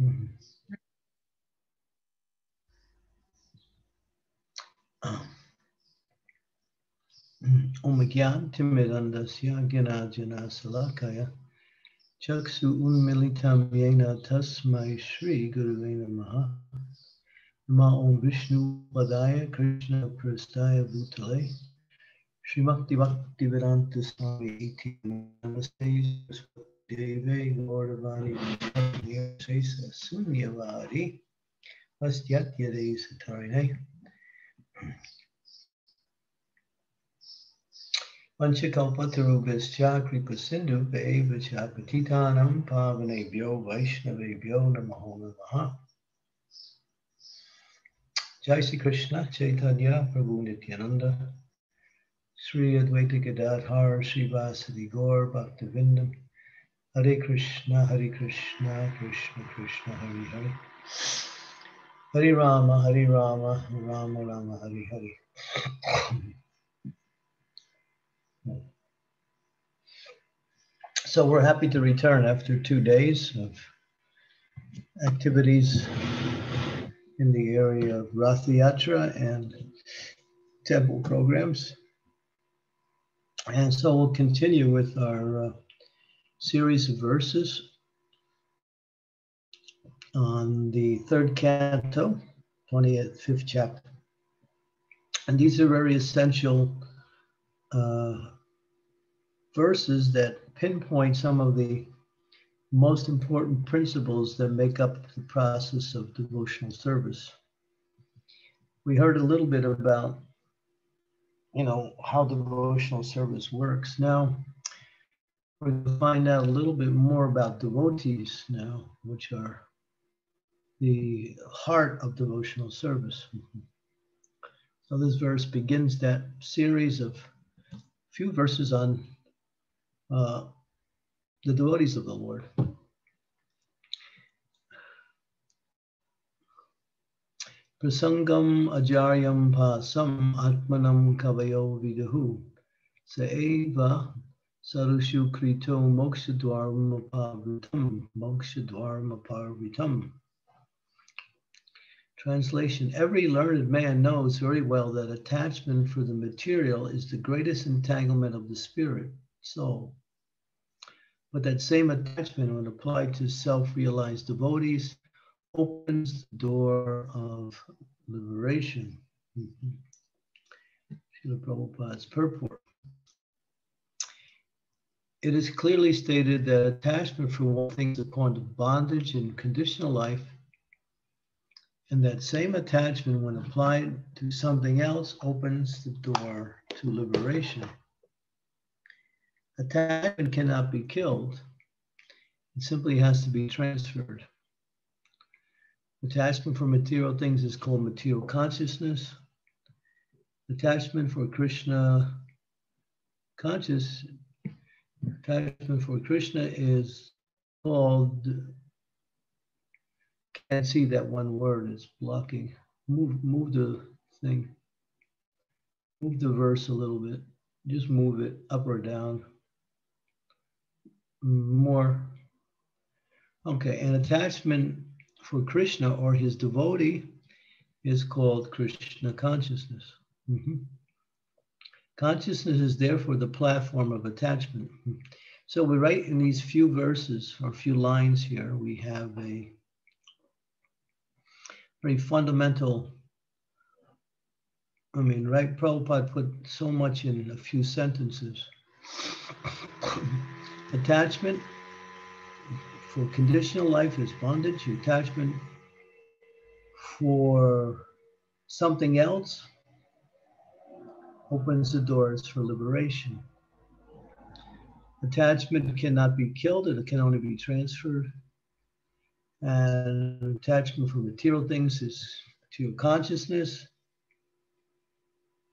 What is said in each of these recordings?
Mhm. Omagyan timidandasya gyanajana salakaya chaksu unmilitam yena tasmai shri gurave namaha Nama Om Vishnu Padaya Krishna Prastaya Bhutale Srimakti Bhakti Vedanta Swami Iti Namaste Sunyavadi Vastyatya Satarine Vanchakalpatarubhascha Kripa Sindhu Vacha Patitanam Pavanebhyo Vaishnavebhyo Namaho Namaha. Jai Sri Krishna Chaitanya Prabhu Nityananda. Sri Advaita Gadadhar Sri Vasadi Gaur Bhakta Vrinda Hare Krishna Hare Krishna Krishna Krishna Hare Hare Hare Rama Hare Rama Rama Rama Hare Hare So we're happy to return after two days of activities in the area of Rath Yatra and temple programs. And so we'll continue with our uh, series of verses on the third canto, 20th, fifth chapter. And these are very essential uh, verses that pinpoint some of the most important principles that make up the process of devotional service. We heard a little bit about, you know, how devotional service works. Now, we're going to find out a little bit more about devotees now, which are the heart of devotional service. So this verse begins that series of few verses on uh, the devotees of the Lord. Prasangam ajaryam pasam atmanam kavayo vidahu saeva sarushu krito mokshadwaram aparvitam mokshadwaram aparvitam. Translation Every learned man knows very well that attachment for the material is the greatest entanglement of the spirit, soul. But that same attachment, when applied to self realized devotees, opens the door of liberation. Mm-hmm. Prabhupada's purport. It is clearly stated that attachment for one thing is upon of bondage and conditional life, and that same attachment, when applied to something else, opens the door to liberation. Attachment cannot be killed. It simply has to be transferred. Attachment for material things is called material consciousness. Attachment for Krishna conscious, attachment for Krishna is called, can't see that one word, it's blocking. Move, move the thing, move the verse a little bit. Just move it up or down more. Okay, an attachment for Krishna or his devotee is called Krishna consciousness. Mm-hmm. Consciousness is therefore the platform of attachment. So we write in these few verses or few lines here, we have a very fundamental. I mean, right? Prabhupada put so much in a few sentences. Attachment for conditional life is bondage. Attachment for something else opens the doors for liberation. Attachment cannot be killed, it can only be transferred. And attachment for material things is to your consciousness.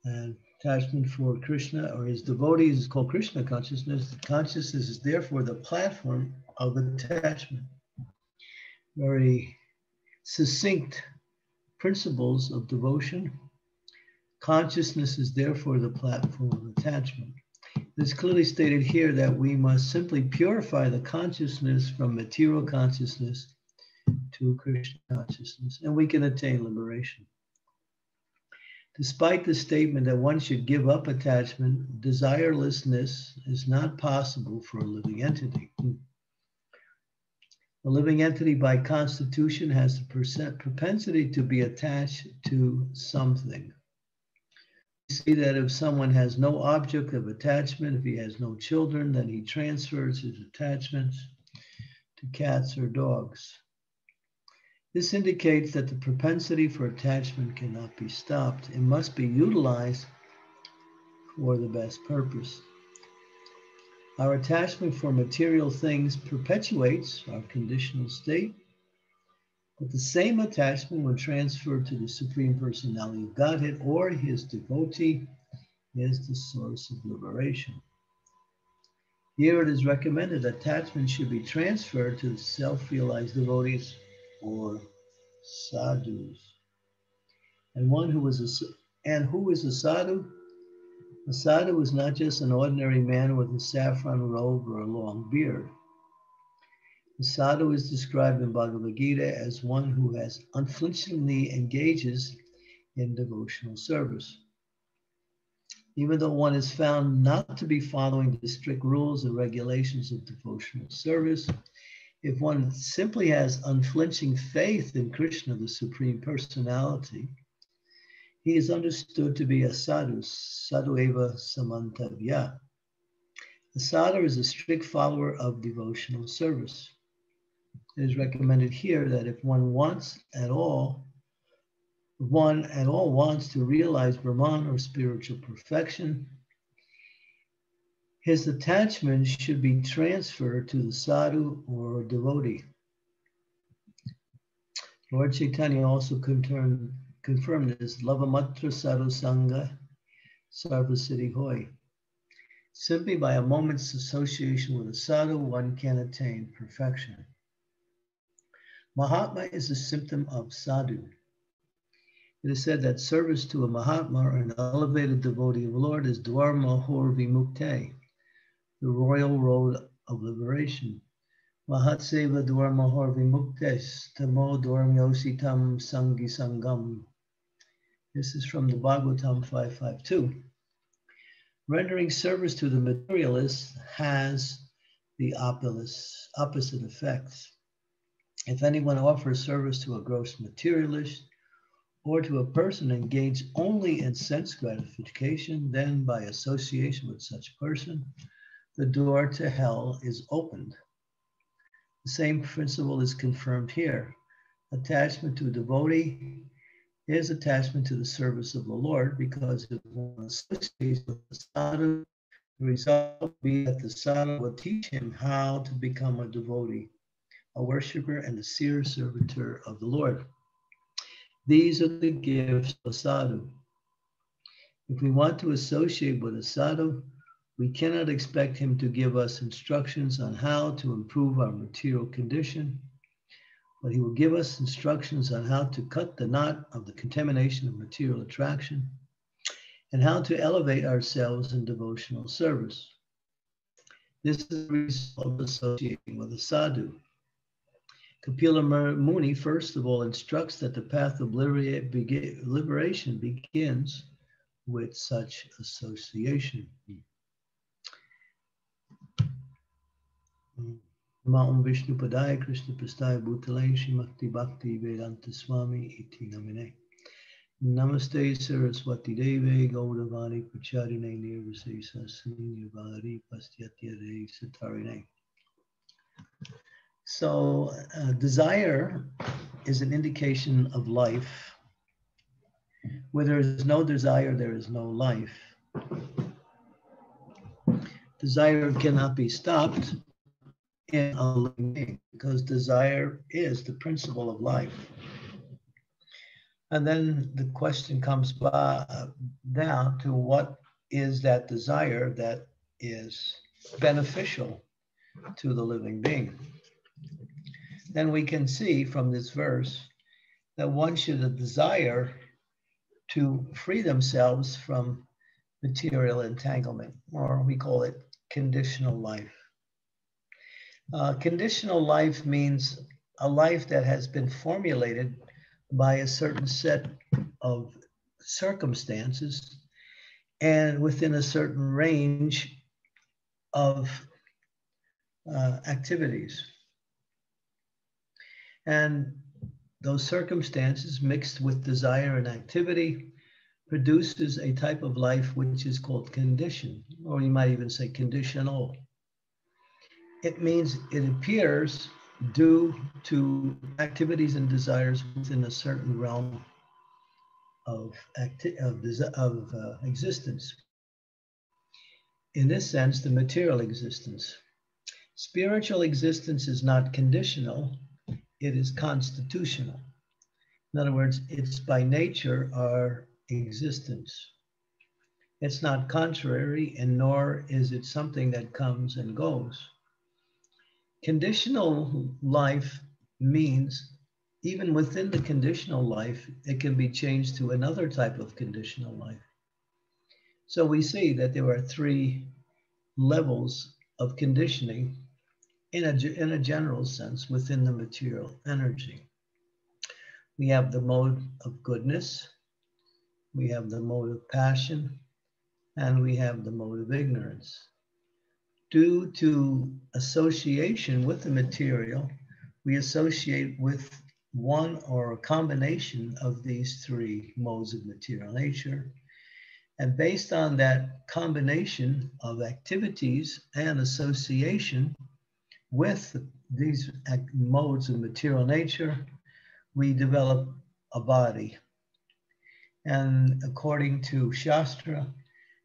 And attachment for Krishna or his devotees is called Krishna consciousness. Consciousness is therefore the platform of attachment. Very succinct principles of devotion. Consciousness is therefore the platform of attachment. It's clearly stated here that we must simply purify the consciousness from material consciousness to Krishna consciousness, and we can attain liberation. Despite the statement that one should give up attachment, desirelessness is not possible for a living entity. A living entity by constitution has the propensity to be attached to something. See that if someone has no object of attachment, if he has no children, then he transfers his attachments to cats or dogs. This indicates that the propensity for attachment cannot be stopped. It must be utilized for the best purpose. Our attachment for material things perpetuates our conditional state, but the same attachment, when transferred to the Supreme Personality of Godhead or his devotee, is the source of liberation. Here it is recommended attachment should be transferred to the self realized devotees or sadhus. And one who was a and who is a sadhu? A sadhu is not just an ordinary man with a saffron robe or a long beard. The sadhu is described in Bhagavad Gita as one who has unflinchingly engages in devotional service. Even though one is found not to be following the strict rules and regulations of devotional service, if one simply has unflinching faith in Krishna, the Supreme Personality, he is understood to be a sadhu, sadhueva samantavya. A sadhu is a strict follower of devotional service. It is recommended here that if one wants at all, one at all wants to realize Brahman or spiritual perfection, his attachment should be transferred to the sadhu or devotee. Lord Chaitanya also confirmed, this Lavamatra Sadhu Sangha Sarvasiddhi Hoy. Simply by a moment's association with a sadhu, one can attain perfection. Mahatma is a symptom of sadhu. It is said that service to a Mahatma or an elevated devotee of the Lord is Dharma Hor Vimukte, the royal road of liberation. Mahatseva Dwarmahor Vimuktes Tamo Dwarmyositam Sangi Sangam. This is from the Bhagavatam 552. Rendering service to the materialist has the opposite effects. If anyone offers service to a gross materialist or to a person engaged only in sense gratification, then by association with such person, the door to hell is opened. The same principle is confirmed here. Attachment to a devotee is attachment to the service of the Lord because if one associates with the sadhu, the result will be that the sadhu will teach him how to become a devotee, a worshiper, and a seer servitor of the Lord. These are the gifts of sadhu. If we want to associate with a sadhu, we cannot expect him to give us instructions on how to improve our material condition, but he will give us instructions on how to cut the knot of the contamination of material attraction and how to elevate ourselves in devotional service. This is the result of associating with a sadhu. Kapila Muni, first of all, instructs that the path of liberation begins with such association. Namo Vishnu Padaya Krishna Prastaya Bhutale Shrimakti Bhakti Vedanta Swami Iti Namine. Namaste Saraswati Deve Gaudavani Pracharine Nirvisesa Sunyavadi Pastyatya Satarine. So, uh, desire is an indication of life. Where there is no desire, there is no life. Desire cannot be stopped in a living being because desire is the principle of life. And then the question comes by, down to what is that desire that is beneficial to the living being. Then we can see from this verse that one should desire to free themselves from material entanglement, or we call it conditional life. Uh, conditional life means a life that has been formulated by a certain set of circumstances and within a certain range of uh, activities. And those circumstances mixed with desire and activity produces a type of life which is called condition, or you might even say conditional. It means it appears due to activities and desires within a certain realm of, acti- of, of uh, existence. In this sense, the material existence. Spiritual existence is not conditional, it is constitutional. In other words, it's by nature our existence. It's not contrary, and nor is it something that comes and goes. Conditional life means even within the conditional life, it can be changed to another type of conditional life. So we see that there are three levels of conditioning in a, in a general sense within the material energy. We have the mode of goodness, we have the mode of passion, and we have the mode of ignorance. Due to association with the material, we associate with one or a combination of these three modes of material nature. And based on that combination of activities and association with these modes of material nature, we develop a body. And according to Shastra,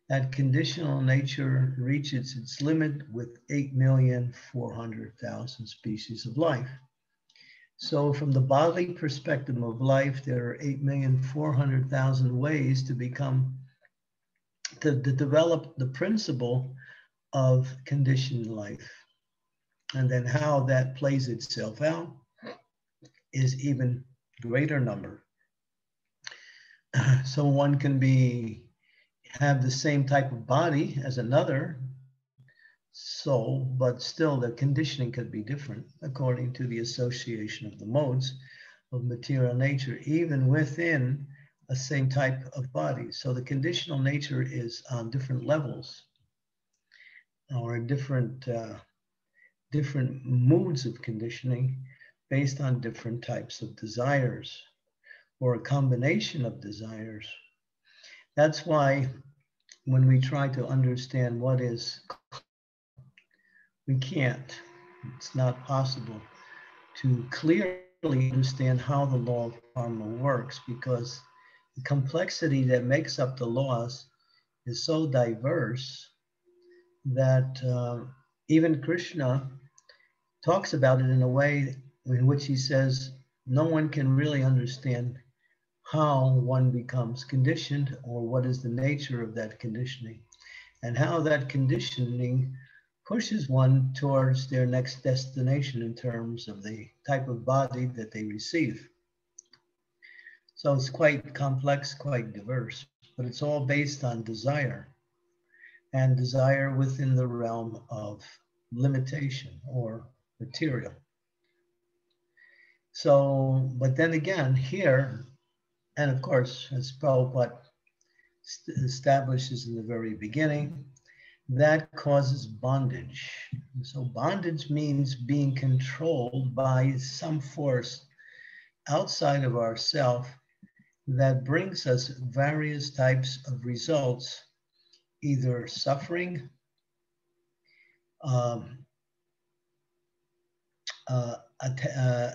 that conditional nature reaches its limit with 8,400,000 species of life. So, from the bodily perspective of life, there are 8,400,000 ways to become, to, to develop the principle of conditioned life. And then how that plays itself out is even greater number. So one can be have the same type of body as another, soul, but still the conditioning could be different according to the association of the modes of material nature, even within a same type of body. So the conditional nature is on different levels or a different uh, different moods of conditioning based on different types of desires or a combination of desires. That's why when we try to understand what is we can't. It's not possible to clearly understand how the law of karma works because the complexity that makes up the laws is so diverse that uh, even Krishna talks about it in a way in which he says no one can really understand how one becomes conditioned or what is the nature of that conditioning and how that conditioning pushes one towards their next destination in terms of the type of body that they receive. So it's quite complex, quite diverse, but it's all based on desire and desire within the realm of limitation or material. So, but then again, here, and of course, as Prabhupada establishes in the very beginning, that causes bondage. So, bondage means being controlled by some force outside of ourself that brings us various types of results, either suffering, um, uh, uh,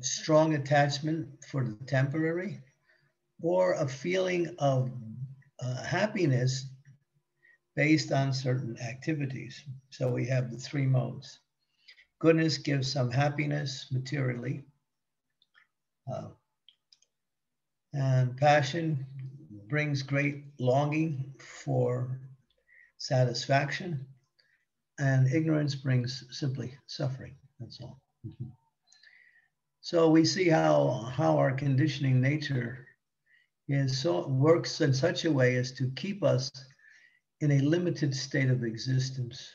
strong attachment for the temporary, or a feeling of uh, happiness based on certain activities. So we have the three modes. Goodness gives some happiness materially. Uh, and passion brings great longing for satisfaction. And ignorance brings simply suffering. That's all. Mm-hmm. So we see how, how our conditioning nature is so works in such a way as to keep us in a limited state of existence,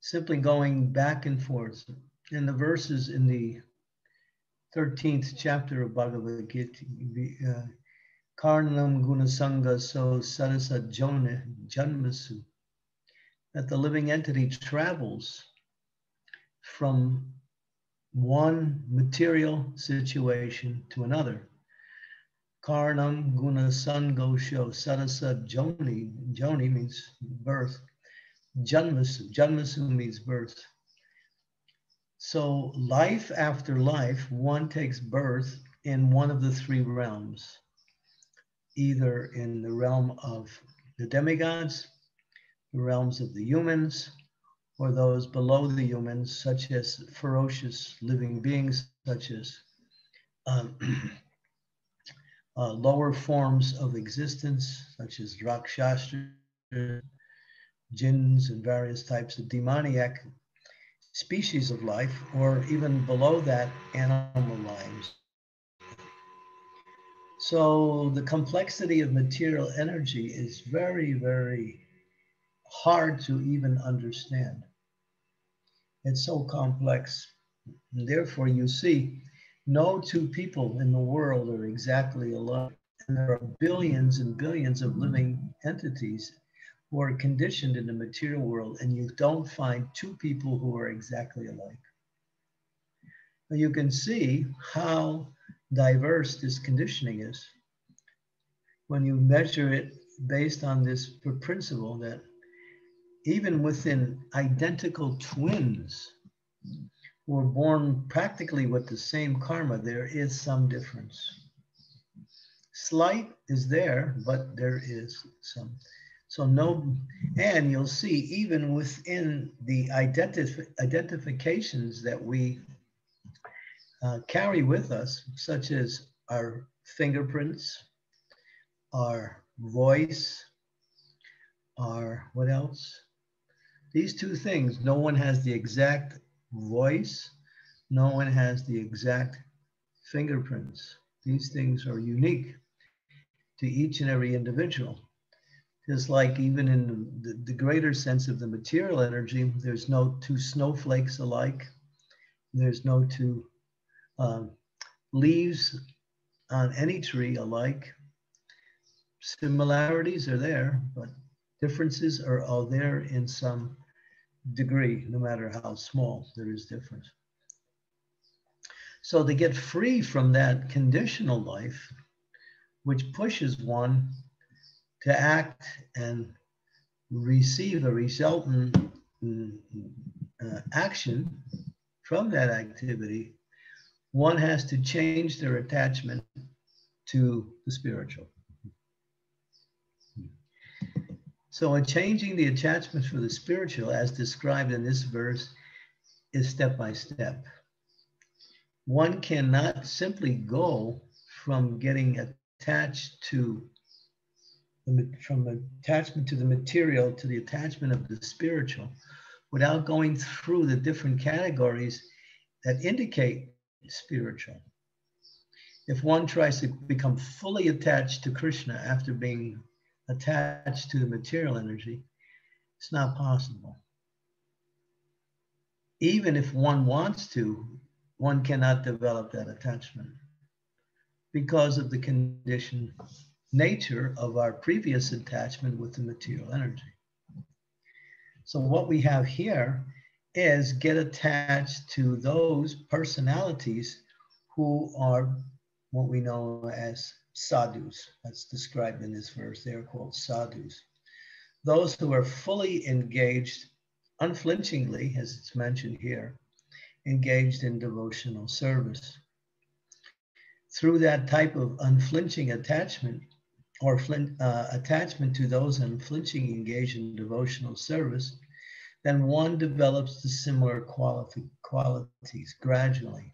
simply going back and forth. And the verses in the 13th chapter of Bhagavad Gita. Uh, Karnam Gunasanga so Sarasa Jona Janmasu. That the living entity travels from one material situation to another. Karnam Guna Sangosho Sarasa Joni. Joni means birth. Janmasu. Janmasu means birth. So life after life, one takes birth in one of the three realms, either in the realm of the demigods, the realms of the humans, or those below the humans, such as ferocious living beings, such as um, uh, lower forms of existence, such as Rakshasas, jinns, and various types of demoniac species of life, or even below that, animal lives. So the complexity of material energy is very, very hard to even understand. It's so complex. And therefore, you see, no two people in the world are exactly alike. And there are billions and billions of living entities who are conditioned in the material world, and you don't find two people who are exactly alike. You can see how diverse this conditioning is when you measure it based on this principle that even within identical twins who are born practically with the same karma, there is some difference. Slight is there, but there is some. So no, and you'll see even within the identif identifications that we uh, carry with us, such as our fingerprints, our voice, our what else? These two things, no one has the exact voice, no one has the exact fingerprints. These things are unique to each and every individual. Just like even in the, the greater sense of the material energy, there's no two snowflakes alike. There's no two um, leaves on any tree alike. Similarities are there, but differences are all there in some degree, no matter how small, there is difference. So to get free from that conditional life, which pushes one to act and receive a resultant uh, action from that activity, one has to change their attachment to the spiritual. So, in changing the attachments for the spiritual, as described in this verse, is step by step. One cannot simply go from getting attached to from attachment to the material to the attachment of the spiritual without going through the different categories that indicate spiritual. If one tries to become fully attached to Krishna after being attached to the material energy, it's not possible. Even if one wants to, one cannot develop that attachment because of the condition nature of our previous attachment with the material energy. So what we have here is get attached to those personalities who are what we know as sadhus. That's described in this verse. They are called sadhus. Those who are fully engaged, unflinchingly, as it's mentioned here, engaged in devotional service. Through that type of unflinching attachment, or uh, attachment to those unflinching engaged in devotional service, then one develops the similar qualities gradually.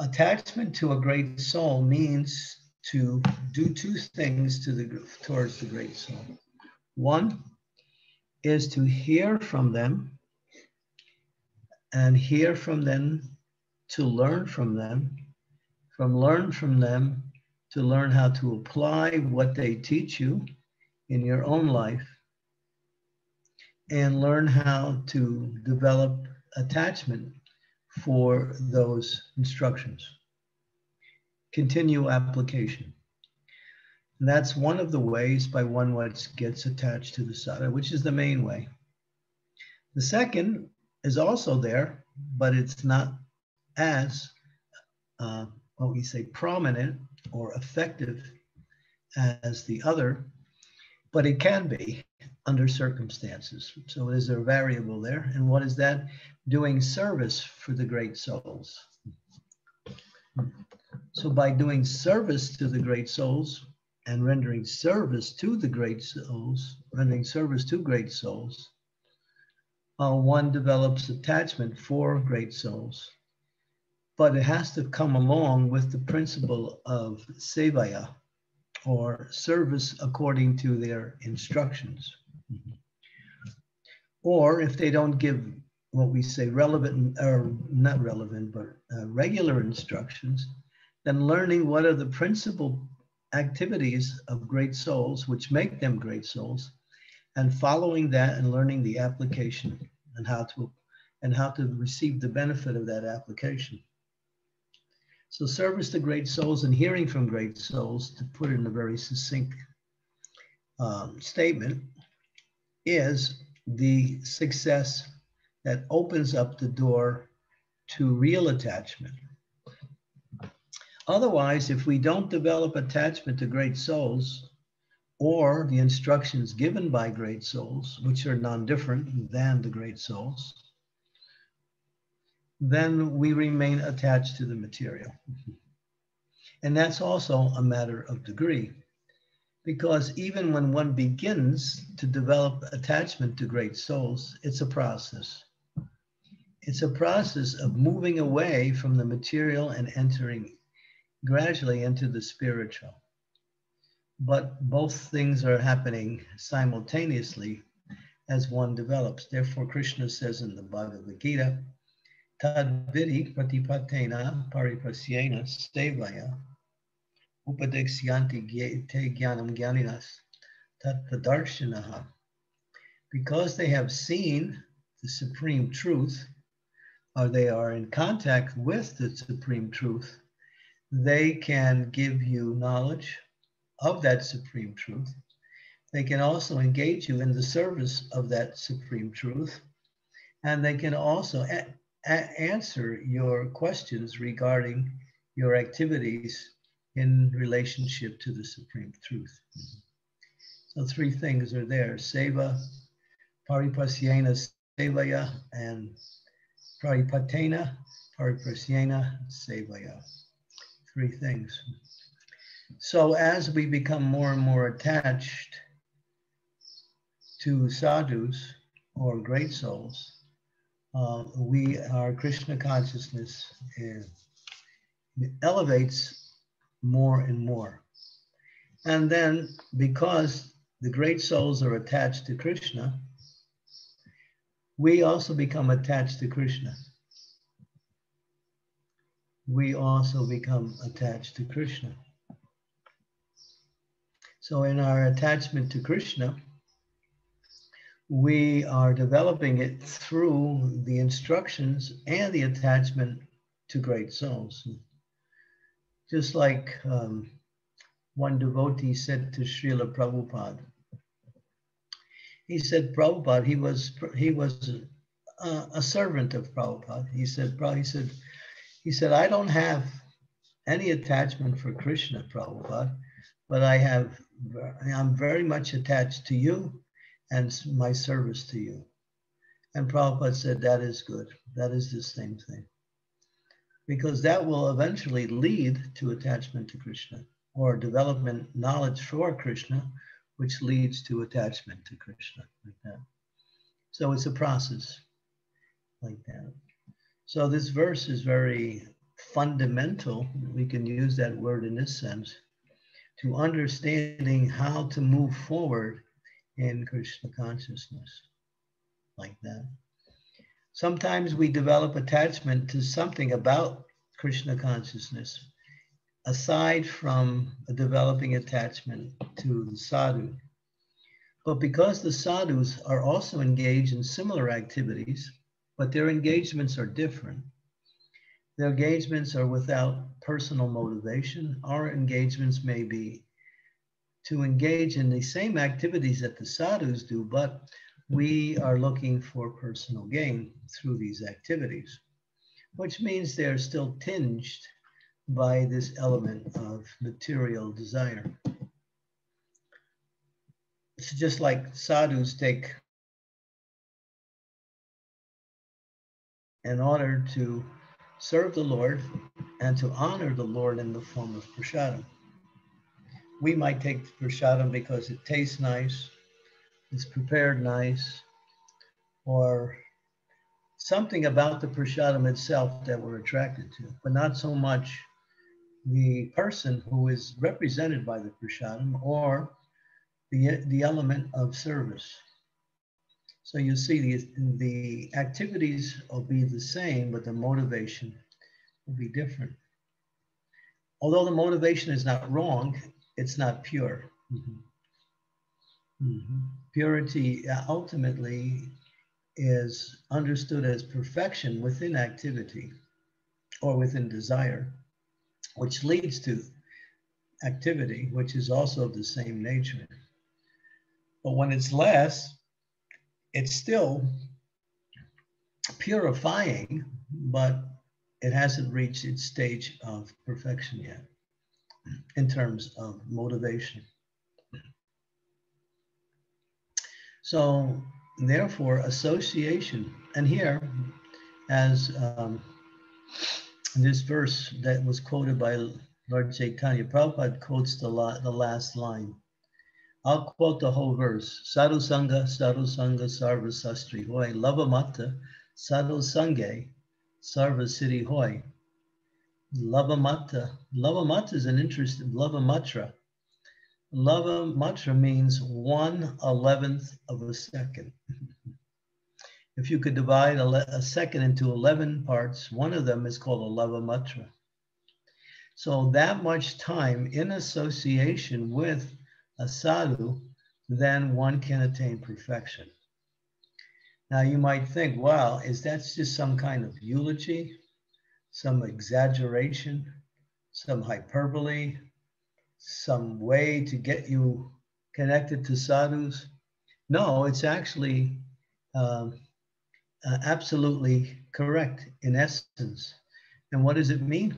Attachment to a great soul means to do two things to the, towards the great soul. One is to hear from them and hear from them to learn from them, from learn from them to learn how to apply what they teach you in your own life and learn how to develop attachment for those instructions. Continue application. And that's one of the ways by one what gets attached to the sadhu, which is the main way. The second is also there, but it's not as uh, what we say prominent or effective as the other, but it can be under circumstances. So there's a variable there. And what is that? Doing service for the great souls. So by doing service to the great souls and rendering service to the great souls, rendering service to great souls, uh, one develops attachment for great souls. But it has to come along with the principle of sevaya, or service according to their instructions. Or if they don't give what we say relevant, or not relevant, but uh, regular instructions, then learning what are the principal activities of great souls, which make them great souls, and following that and learning the application and how to and how to receive the benefit of that application. So service to great souls and hearing from great souls, to put it in a very succinct um, statement, is the success that opens up the door to real attachment. Otherwise, if we don't develop attachment to great souls or the instructions given by great souls, which are non different than the great souls, then we remain attached to the material. And that's also a matter of degree, because even when one begins to develop attachment to great souls, it's a process. It's a process of moving away from the material and entering gradually into the spiritual. But both things are happening simultaneously as one develops. Therefore, Krishna says in the Bhagavad Gita, Tadvidi pranipatena pariprasnena sevaya te. Because they have seen the supreme truth, or they are in contact with the supreme truth, they can give you knowledge of that supreme truth. They can also engage you in the service of that supreme truth. And they can also answer your questions regarding your activities in relationship to the supreme truth. So three things are there, seva, pariprasnena sevaya, and paripatena, pariprasnena sevaya. Three things. So as we become more and more attached to sadhus or great souls, uh, we our Krishna consciousness elevates more and more. And then because the great souls are attached to Krishna, we also become attached to Krishna. We also become attached to Krishna. So in our attachment to Krishna, we are developing it through the instructions and the attachment to great souls. Just like um, one devotee said to Srila Prabhupada, he said, Prabhupada, he was he was a, a servant of Prabhupada. He said, he said, he said, I don't have any attachment for Krishna, Prabhupada, but I have, I'm very much attached to you and my service to you. And Prabhupada said, that is good. That is the same thing. Because that will eventually lead to attachment to Krishna or development knowledge for Krishna, which leads to attachment to Krishna like that. So it's a process like that. So this verse is very fundamental. We can use that word in this sense to understanding how to move forward in Krishna consciousness, like that. Sometimes we develop attachment to something about Krishna consciousness, aside from a developing attachment to the sadhu. But because the sadhus are also engaged in similar activities, but their engagements are different, Their engagements are without personal motivation. Our engagements may be to engage in the same activities that the sadhus do, but we are looking for personal gain through these activities, which means they're still tinged by this element of material desire. It's just like sadhus take in order to serve the Lord and to honor the Lord in the form of prasadam we might take prasadam because it tastes nice, it's prepared nice, or something about the prasadam itself that we're attracted to, but not so much the person who is represented by the prasadam or the, the element of service. So you see the, the activities will be the same, but the motivation will be different. Although the motivation is not wrong, it's not pure. Mm-hmm. Mm-hmm. Purity uh, ultimately is understood as perfection within activity or within desire, which leads to activity, which is also of the same nature. But when it's less, it's still purifying, but it hasn't reached its stage of perfection yet in terms of motivation. So, therefore, association, and here, as um, this verse that was quoted by Lord Chaitanya, Prabhupada quotes the, la- the last line. I'll quote the whole verse. Sadhu Sangha, Sadhu Sangha, Sarva Sastri Hoy, Lava Mata, Sadhu Sangha, Sarva Siddhi Hoy. Lavamata. Lavamata is an interesting, Lavamatra. Lavamatra means one eleventh of a second. if you could divide a, a, second into 11 parts, one of them is called a Lavamatra. So that much time in association with a sadhu, then one can attain perfection. Now you might think, wow, is that just some kind of eulogy? some exaggeration, some hyperbole, some way to get you connected to sadhus. No, it's actually um, uh, absolutely correct in essence. And what does it mean?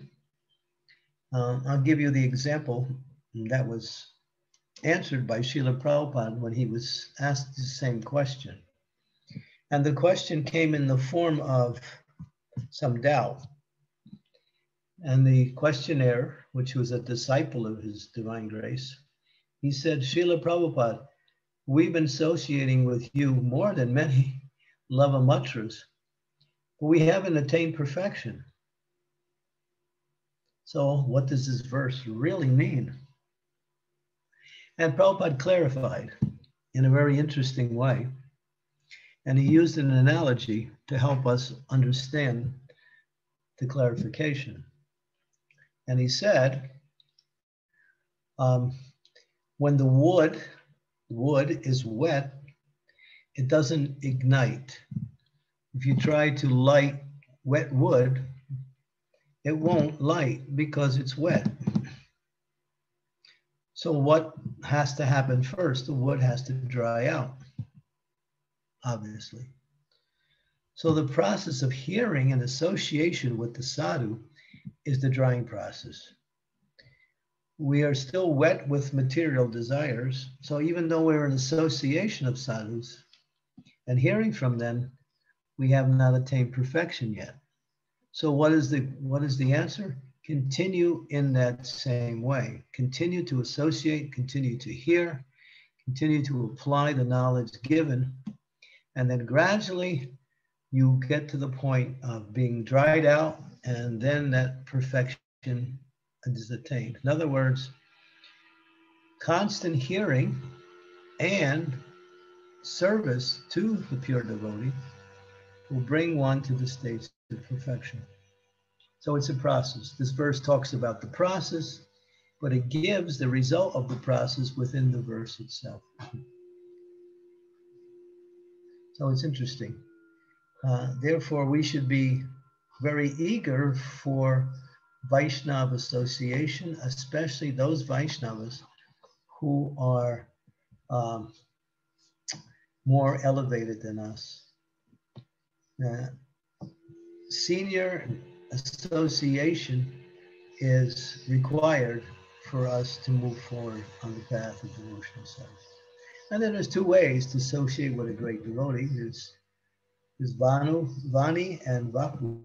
Uh, I'll give you the example that was answered by Srila Prabhupada when he was asked the same question. And the question came in the form of some doubt. And the questionnaire, which was a disciple of his divine grace, he said, Srila Prabhupada, we've been associating with you more than many lavamatras, but we haven't attained perfection. So, what does this verse really mean? And Prabhupada clarified in a very interesting way. And he used an analogy to help us understand the clarification. And he said, um, when the wood, wood is wet, it doesn't ignite. If you try to light wet wood, it won't light because it's wet. So what has to happen first? The wood has to dry out, obviously. So the process of hearing and association with the sadhu is the drying process. We are still wet with material desires. So even though we're an association of sadhus and hearing from them, we have not attained perfection yet. So what is the what is the answer? Continue in that same way. Continue to associate, continue to hear, continue to apply the knowledge given, and then gradually you get to the point of being dried out and then that perfection is attained. In other words, constant hearing and service to the pure devotee will bring one to the state of perfection. So it's a process. This verse talks about the process, but it gives the result of the process within the verse itself. So it's interesting. Uh, therefore, we should be very eager for Vaishnava association, especially those Vaishnavas who are um, more elevated than us. Uh, senior association is required for us to move forward on the path of devotional service. And then there's two ways to associate with a great devotee. There's, there's Vanu, Vani and Vapu.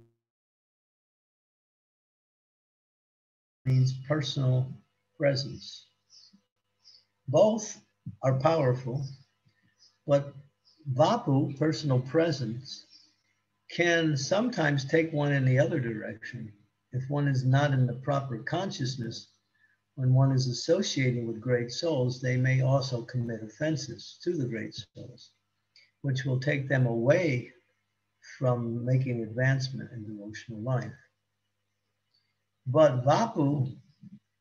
Means personal presence. Both are powerful, but Vapu, personal presence, can sometimes take one in the other direction. If one is not in the proper consciousness, when one is associating with great souls, they may also commit offenses to the great souls, which will take them away from making advancement in devotional life. But Vapu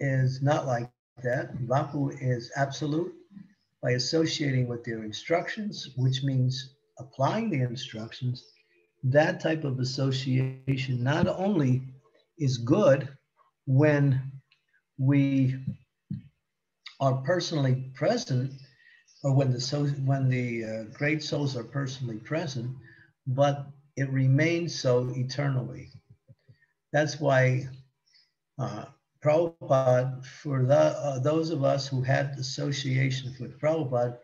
is not like that. Vapu is absolute by associating with their instructions, which means applying the instructions. That type of association not only is good when we are personally present, or when the when the uh, great souls are personally present, but it remains so eternally. That's why uh, Prabhupada, for the, uh, those of us who had associations with Prabhupada,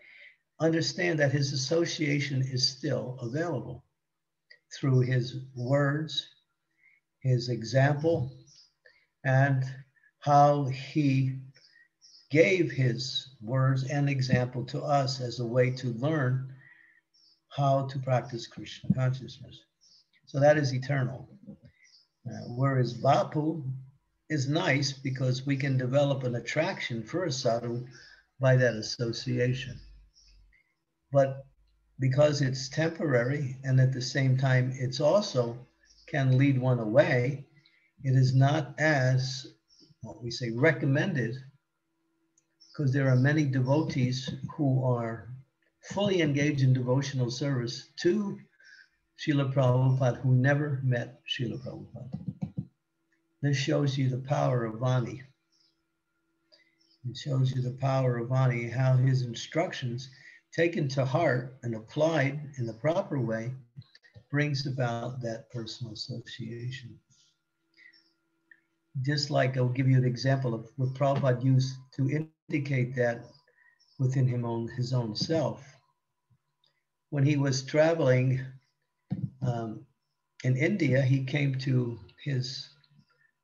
understand that his association is still available through his words, his example, and how he gave his words and example to us as a way to learn how to practice Krishna consciousness. So that is eternal. Uh, whereas Vapu is nice because we can develop an attraction for a sadhu by that association. But because it's temporary and at the same time it's also can lead one away, it is not as what we say recommended, because there are many devotees who are fully engaged in devotional service to Srila Prabhupada who never met Srila Prabhupada. This shows you the power of Vani. It shows you the power of Vani, how his instructions taken to heart and applied in the proper way brings about that personal association just like I'll give you an example of what Prabhupada used to indicate that within him own his own self. When he was traveling um, in India, he came to his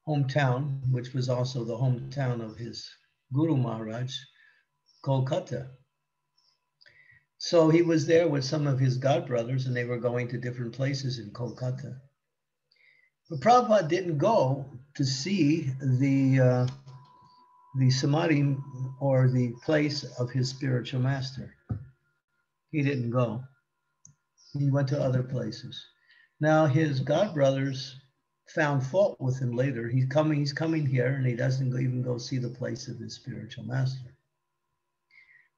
hometown, which was also the hometown of his Guru Maharaj, Kolkata. So he was there with some of his god brothers, and they were going to different places in Kolkata. But Prabhupada didn't go to see the uh, the samadhi or the place of his spiritual master. He didn't go. He went to other places. Now his godbrothers found fault with him later. He's coming. He's coming here, and he doesn't even go see the place of his spiritual master.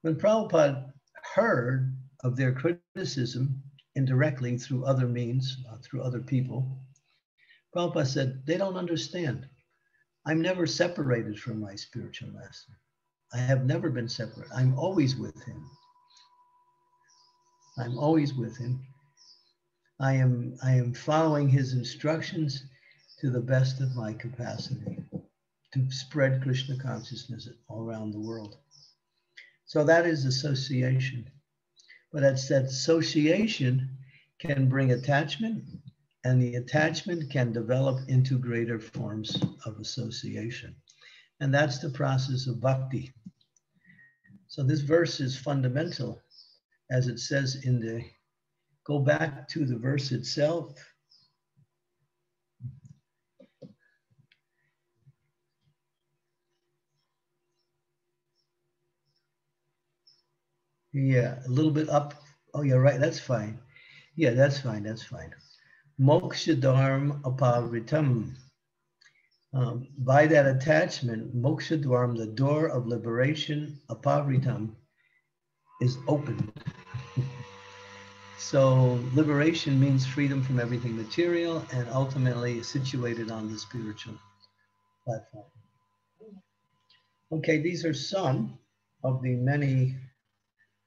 When Prabhupada heard of their criticism indirectly through other means, uh, through other people, Prabhupada said, they don't understand. I'm never separated from my spiritual master. I have never been separate. I'm always with him. I'm always with him. I am, I am following his instructions to the best of my capacity to spread Krishna consciousness all around the world. So that is association. But that's that association can bring attachment and the attachment can develop into greater forms of association. And that's the process of bhakti. So this verse is fundamental, as it says in the, go back to the verse itself. Yeah, a little bit up. Oh, you're right. That's fine. Yeah, that's fine. That's fine. Mokshadvaram apavritam. Um, by that attachment, Mokshadvaram, the door of liberation, apavritam, is opened. So liberation means freedom from everything material and ultimately situated on the spiritual platform. Okay, these are some of the many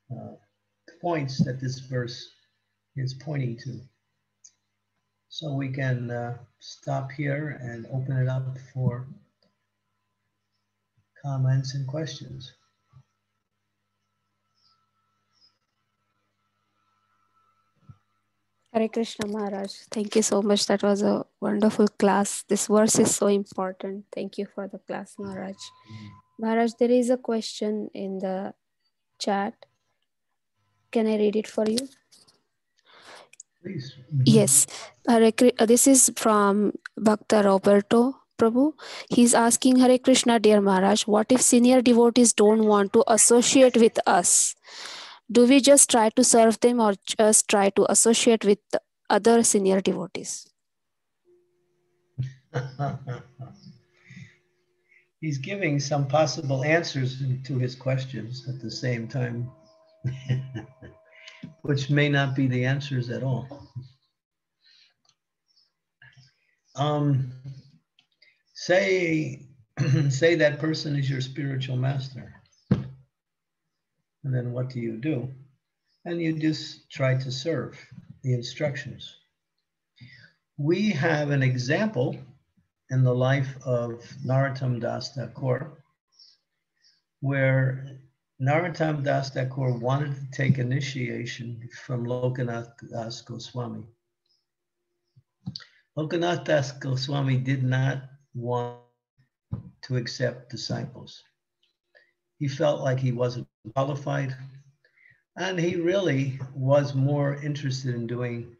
uh, points that this verse is pointing to. So we can uh, stop here and open it up for comments and questions. Hare Krishna Maharaj. Thank you so much. That was a wonderful class. This verse is so important. Thank you for the class, Maharaj. Maharaj, there is a question in the chat. Can I read it for you? Please. Yes. Hare, uh, this is from Bhakta Roberto Prabhu. He's asking Hare Krishna, dear Maharaj, what if senior devotees don't want to associate with us? Do we just try to serve them or just try to associate with other senior devotees? He's giving some possible answers to his questions at the same time, which may not be the answers at all. Um, say, say that person is your spiritual master. And then what do you do? And you just try to serve the instructions. We have an example in the life of Narottam Das Thakur, where Narottam Das Thakur wanted to take initiation from Lokanath Das Goswami. Lokanath Das Goswami did not want to accept disciples. He felt like he wasn't qualified. And he really was more interested in doing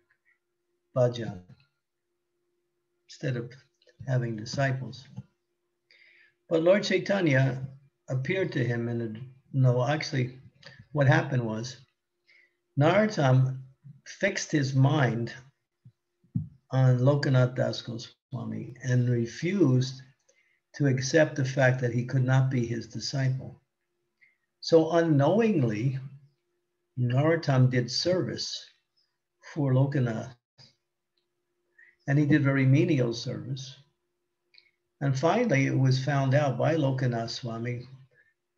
bhajan instead of having disciples. But Lord Chaitanya appeared to him in and no, actually, what happened was Narottam fixed his mind on Lokanath Das Goswami and refused to accept the fact that he could not be his disciple. So unknowingly, Narottam did service for Lokanath. And he did very menial service. And finally, it was found out by Lokanath Swami,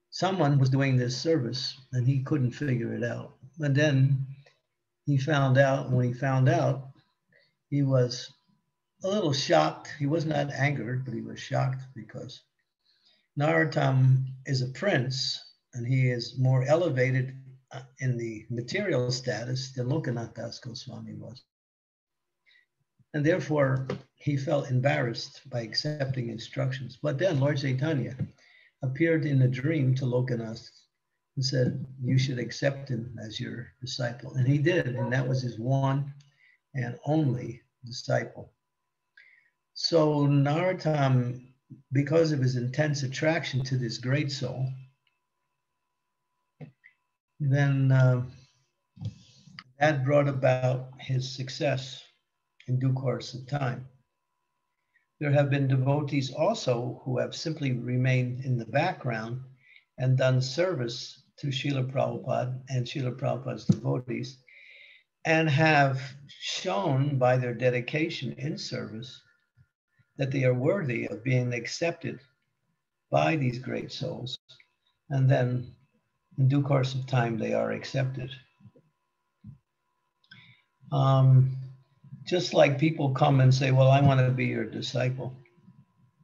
someone was doing this service and he couldn't figure it out. And then he found out, when he found out, he was a little shocked. He was not angered, but he was shocked because Narottam is a prince and he is more elevated uh, in the material status than Lokanath Das Goswami was. And therefore, he felt embarrassed by accepting instructions. But then Lord Chaitanya appeared in a dream to Lokanath and said, You should accept him as your disciple. And he did, and that was his one and only disciple. So Narottam, because of his intense attraction to this great soul, then uh, that brought about his success in due course of time. There have been devotees also who have simply remained in the background and done service to Srila Prabhupada and Srila Prabhupada's devotees and have shown by their dedication in service that they are worthy of being accepted by these great souls. And then in due course of time, they are accepted. Um, just like people come and say, Well, I want to be your disciple.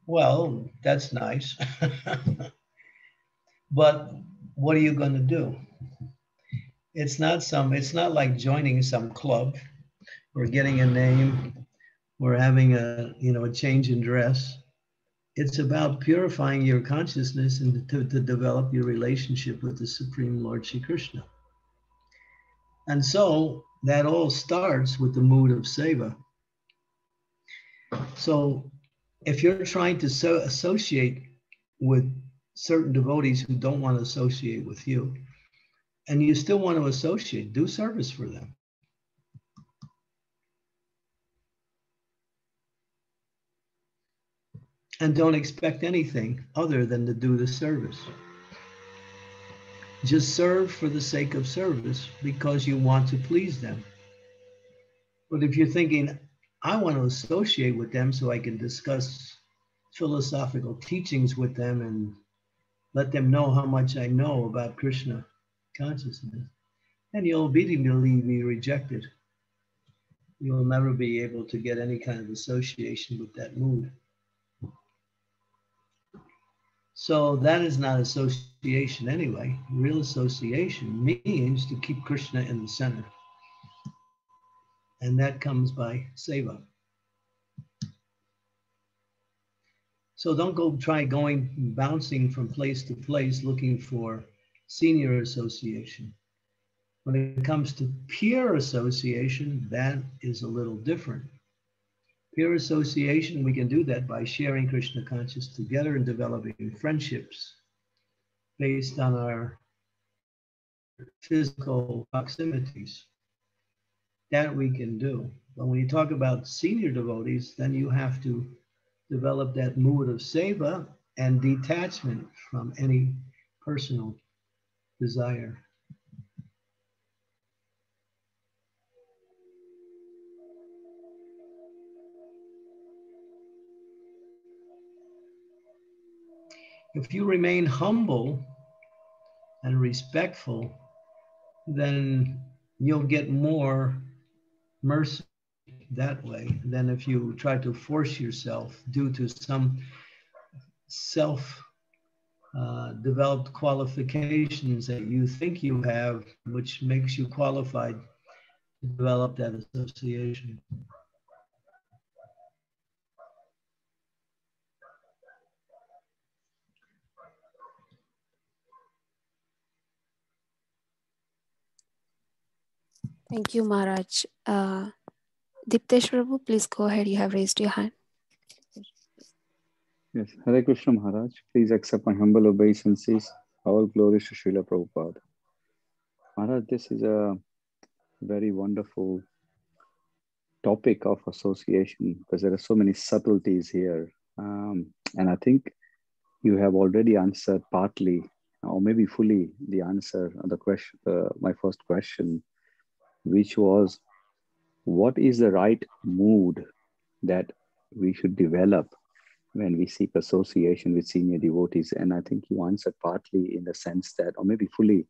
Well, that's nice. but what are you going to do? It's not some, it's not like joining some club or getting a name or having a, you know, a change in dress it's about purifying your consciousness and to, to develop your relationship with the Supreme Lord Shri Krishna. And so that all starts with the mood of seva. So if you're trying to so associate with certain devotees who don't want to associate with you, and you still want to associate, do service for them. And don't expect anything other than to do the service. Just serve for the sake of service because you want to please them. But if you're thinking, I want to associate with them so I can discuss philosophical teachings with them and let them know how much I know about Krishna consciousness, then you'll obediently be rejected. You'll never be able to get any kind of association with that mood. So that is not association anyway. Real association means to keep Krishna in the center. And that comes by seva. So don't go try going bouncing from place to place looking for senior association. When it comes to peer association, that is a little different. Peer association, we can do that by sharing Krishna consciousness together and developing friendships based on our physical proximities. That we can do. But when you talk about senior devotees, then you have to develop that mood of seva and detachment from any personal desire. If you remain humble and respectful, then you'll get more mercy that way than if you try to force yourself due to some self uh, developed qualifications that you think you have, which makes you qualified to develop that association. Thank you, Maharaj. Uh, Diptesh Prabhu, please go ahead. You have raised your hand. Yes, Hare Krishna Maharaj, please accept my humble obeisances. All glories to Srila Prabhupada. Maharaj, this is a very wonderful topic of association because there are so many subtleties here. Um, and I think you have already answered partly or maybe fully the answer on the question, uh, my first question, which was what is the right mood that we should develop when we seek association with senior devotees? And I think you answered partly in the sense that, or maybe fully,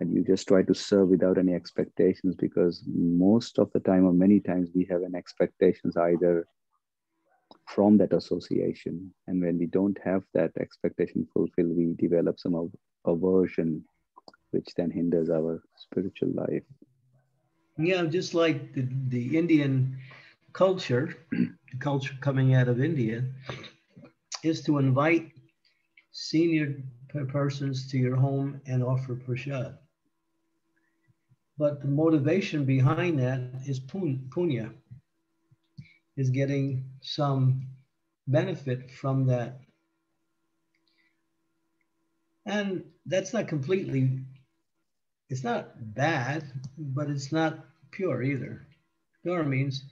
and you just try to serve without any expectations because most of the time, or many times, we have an expectations either from that association. And when we don't have that expectation fulfilled, we develop some aversion, which then hinders our spiritual life. Yeah, just like the, the Indian culture, the culture coming out of India, is to invite senior persons to your home and offer prasad. But the motivation behind that is punya, is getting some benefit from that. And that's not completely it's not bad, but it's not pure either. Pure means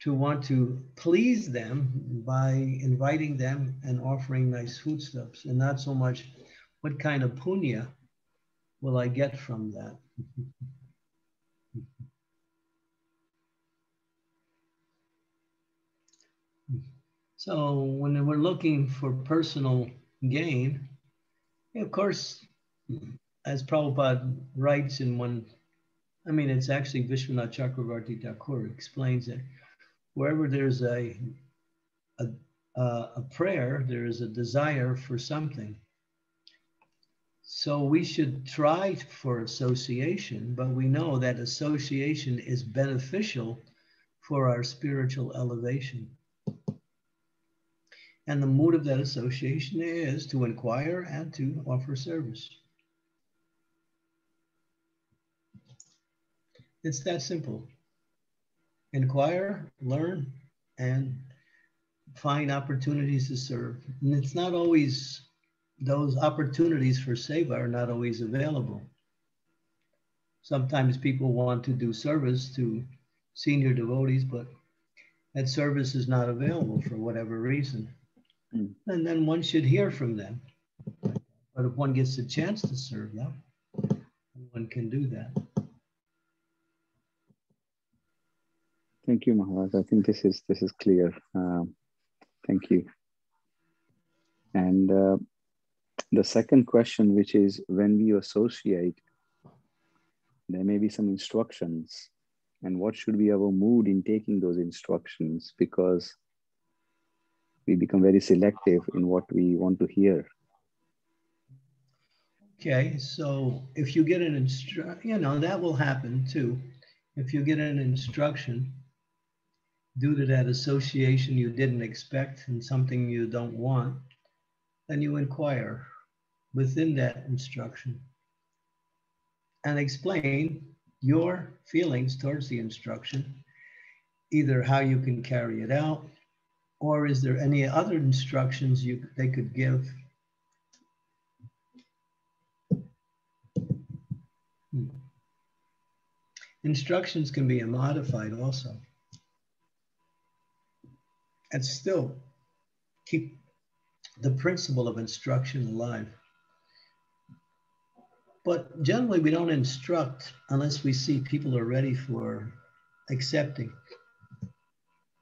to want to please them by inviting them and offering nice foodstuffs, and not so much what kind of punya will I get from that. so when we're looking for personal gain, of course, as Prabhupada writes in one, I mean, it's actually Vishwanath Chakravarti Thakur explains that wherever there's a, a, a prayer, there is a desire for something. So we should try for association, but we know that association is beneficial for our spiritual elevation. And the mood of that association is to inquire and to offer service. It's that simple. Inquire, learn, and find opportunities to serve. And it's not always, those opportunities for seva are not always available. Sometimes people want to do service to senior devotees, but that service is not available for whatever reason. Mm. And then one should hear from them. But if one gets a chance to serve them, one can do that. Thank you, Maharaj. I think this is this is clear. Um, thank you. And uh, the second question, which is when we associate, there may be some instructions, and what should be our mood in taking those instructions? Because we become very selective in what we want to hear. Okay, so if you get an instruction, you know, that will happen too. If you get an instruction due to that association you didn't expect and something you don't want, then you inquire within that instruction and explain your feelings towards the instruction, either how you can carry it out, or is there any other instructions you they could give? Hmm. Instructions can be modified also and still keep the principle of instruction alive. But generally, we don't instruct unless we see people are ready for accepting.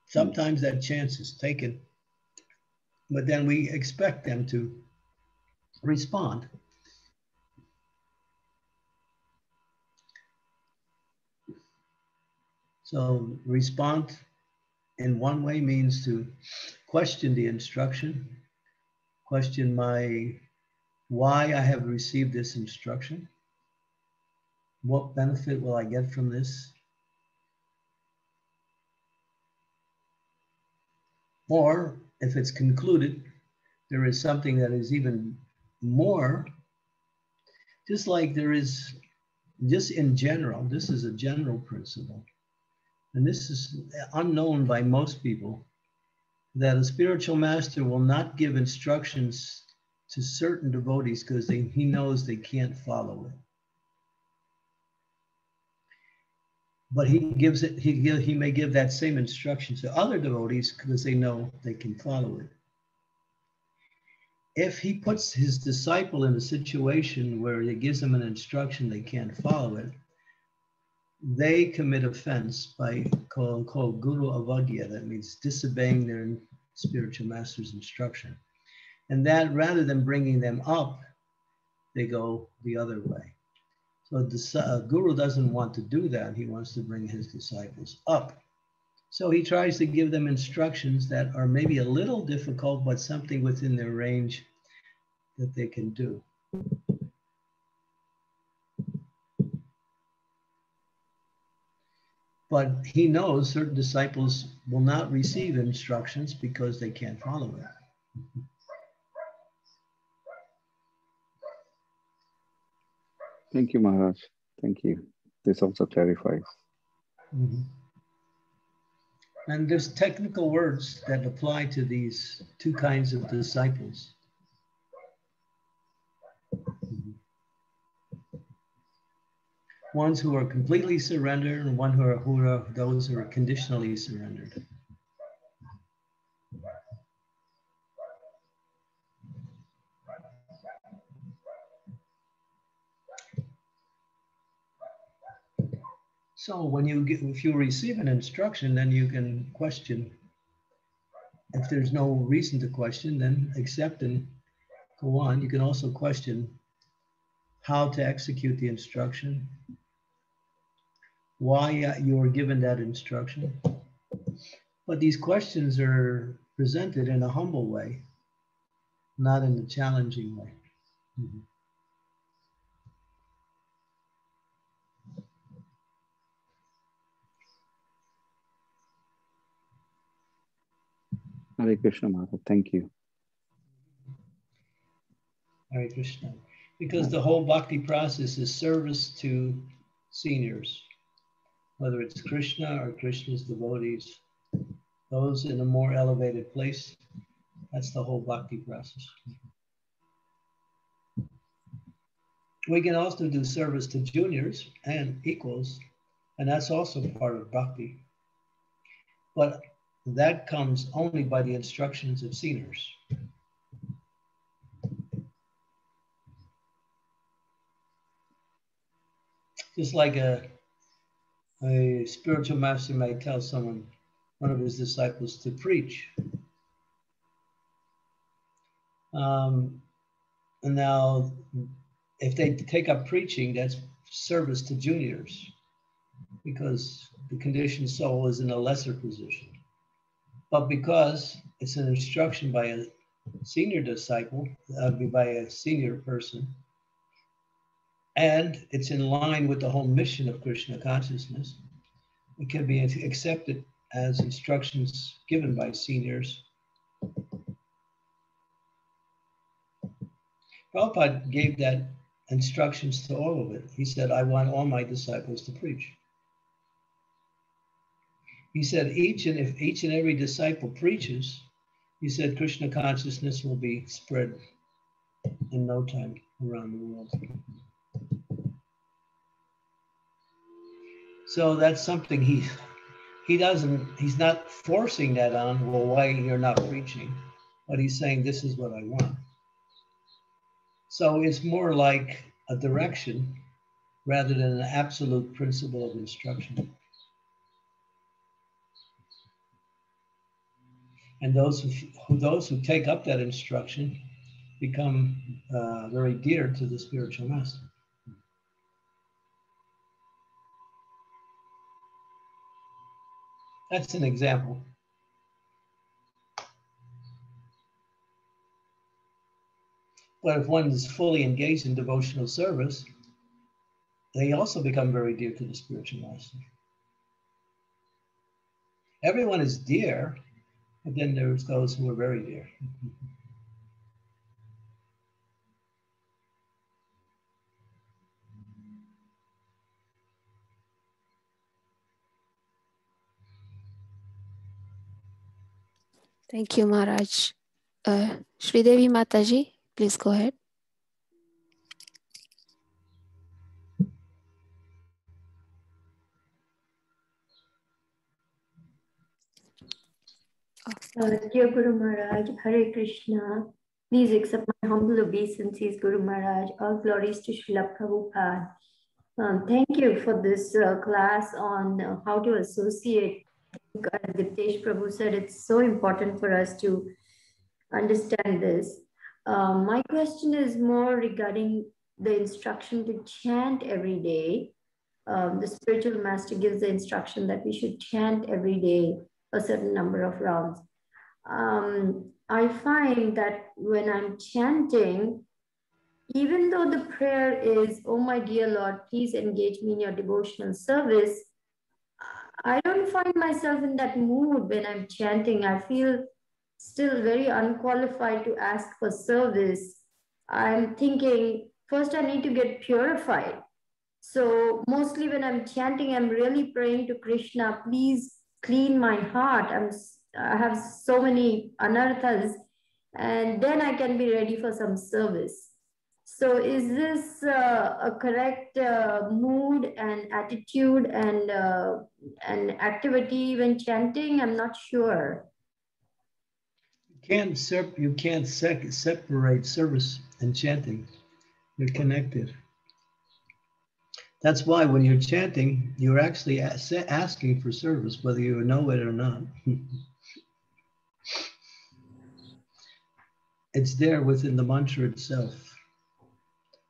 Sometimes that chance is taken, but then we expect them to respond. So, respond in one way means to question the instruction, question my why I have received this instruction. What benefit will I get from this? Or if it's concluded, there is something that is even more, just like there is, just in general, this is a general principle and this is unknown by most people, that a spiritual master will not give instructions to certain devotees because he knows they can't follow it. But he gives it, he, he may give that same instruction to other devotees because they know they can follow it. If he puts his disciple in a situation where he gives them an instruction they can't follow it, they commit offense by called, guru avagya, that means disobeying their spiritual master's instruction. And that rather than bringing them up, they go the other way. So the uh, guru doesn't want to do that. He wants to bring his disciples up. So he tries to give them instructions that are maybe a little difficult, but something within their range that they can do. But he knows certain disciples will not receive instructions because they can't follow it. Thank you, Maharaj. Thank you. This also clarifies. Mm-hmm. And there's technical words that apply to these two kinds of disciples. Ones who are completely surrendered and one who are, who are those who are conditionally surrendered. So when you get, if you receive an instruction, then you can question. If there's no reason to question, then accept and go on. You can also question how to execute the instruction, why you were given that instruction. But these questions are presented in a humble way, not in a challenging way. Mm-hmm. Hare Krishna, Mata. Thank you. Hare Krishna. Because the whole bhakti process is service to seniors whether it's Krishna or Krishna's devotees, those in a more elevated place. That's the whole bhakti process. We can also do service to juniors and equals, and that's also part of bhakti. But that comes only by the instructions of seniors. Just like a a spiritual master might tell someone, one of his disciples, to preach. Um, and now, if they take up preaching, that's service to juniors because the conditioned soul is in a lesser position. But because it's an instruction by a senior disciple, uh, by a senior person, and it's in line with the whole mission of Krishna consciousness, it can be accepted as instructions given by seniors. Prabhupada gave that instructions to all of it. He said, I want all my disciples to preach. He said, each and if each and every disciple preaches, he said Krishna consciousness will be spread in no time around the world. So that's something he he doesn't he's not forcing that on, well, why you're not preaching, but he's saying this is what I want. So it's more like a direction rather than an absolute principle of instruction. And those who, who those who take up that instruction become uh, very dear to the spiritual master. That's an example. But if one is fully engaged in devotional service, they also become very dear to the spiritual master. Everyone is dear, but then there's those who are very dear. Thank you, Maharaj. Uh, Devi Mataji, please go ahead. Uh, dear Guru Maharaj, Hare Krishna, please accept my humble obeisances, Guru Maharaj. All glories to Srila Prabhupada. Um, thank you for this uh, class on uh, how to associate. Uh, Diptesh Prabhu said it's so important for us to understand this. Um, my question is more regarding the instruction to chant every day. Um, the spiritual master gives the instruction that we should chant every day a certain number of rounds. Um, I find that when I'm chanting, even though the prayer is, Oh my dear Lord, please engage me in your devotional service, I don't find myself in that mood when I'm chanting. I feel still very unqualified to ask for service. I'm thinking, first I need to get purified. So, mostly when I'm chanting, I'm really praying to Krishna, please clean my heart. I'm, I have so many anarthas, and then I can be ready for some service. So, is this uh, a correct uh, mood and attitude and uh, and activity when chanting? I'm not sure. You can't you can't separate service and chanting. They're connected. That's why when you're chanting, you're actually asking for service, whether you know it or not. it's there within the mantra itself.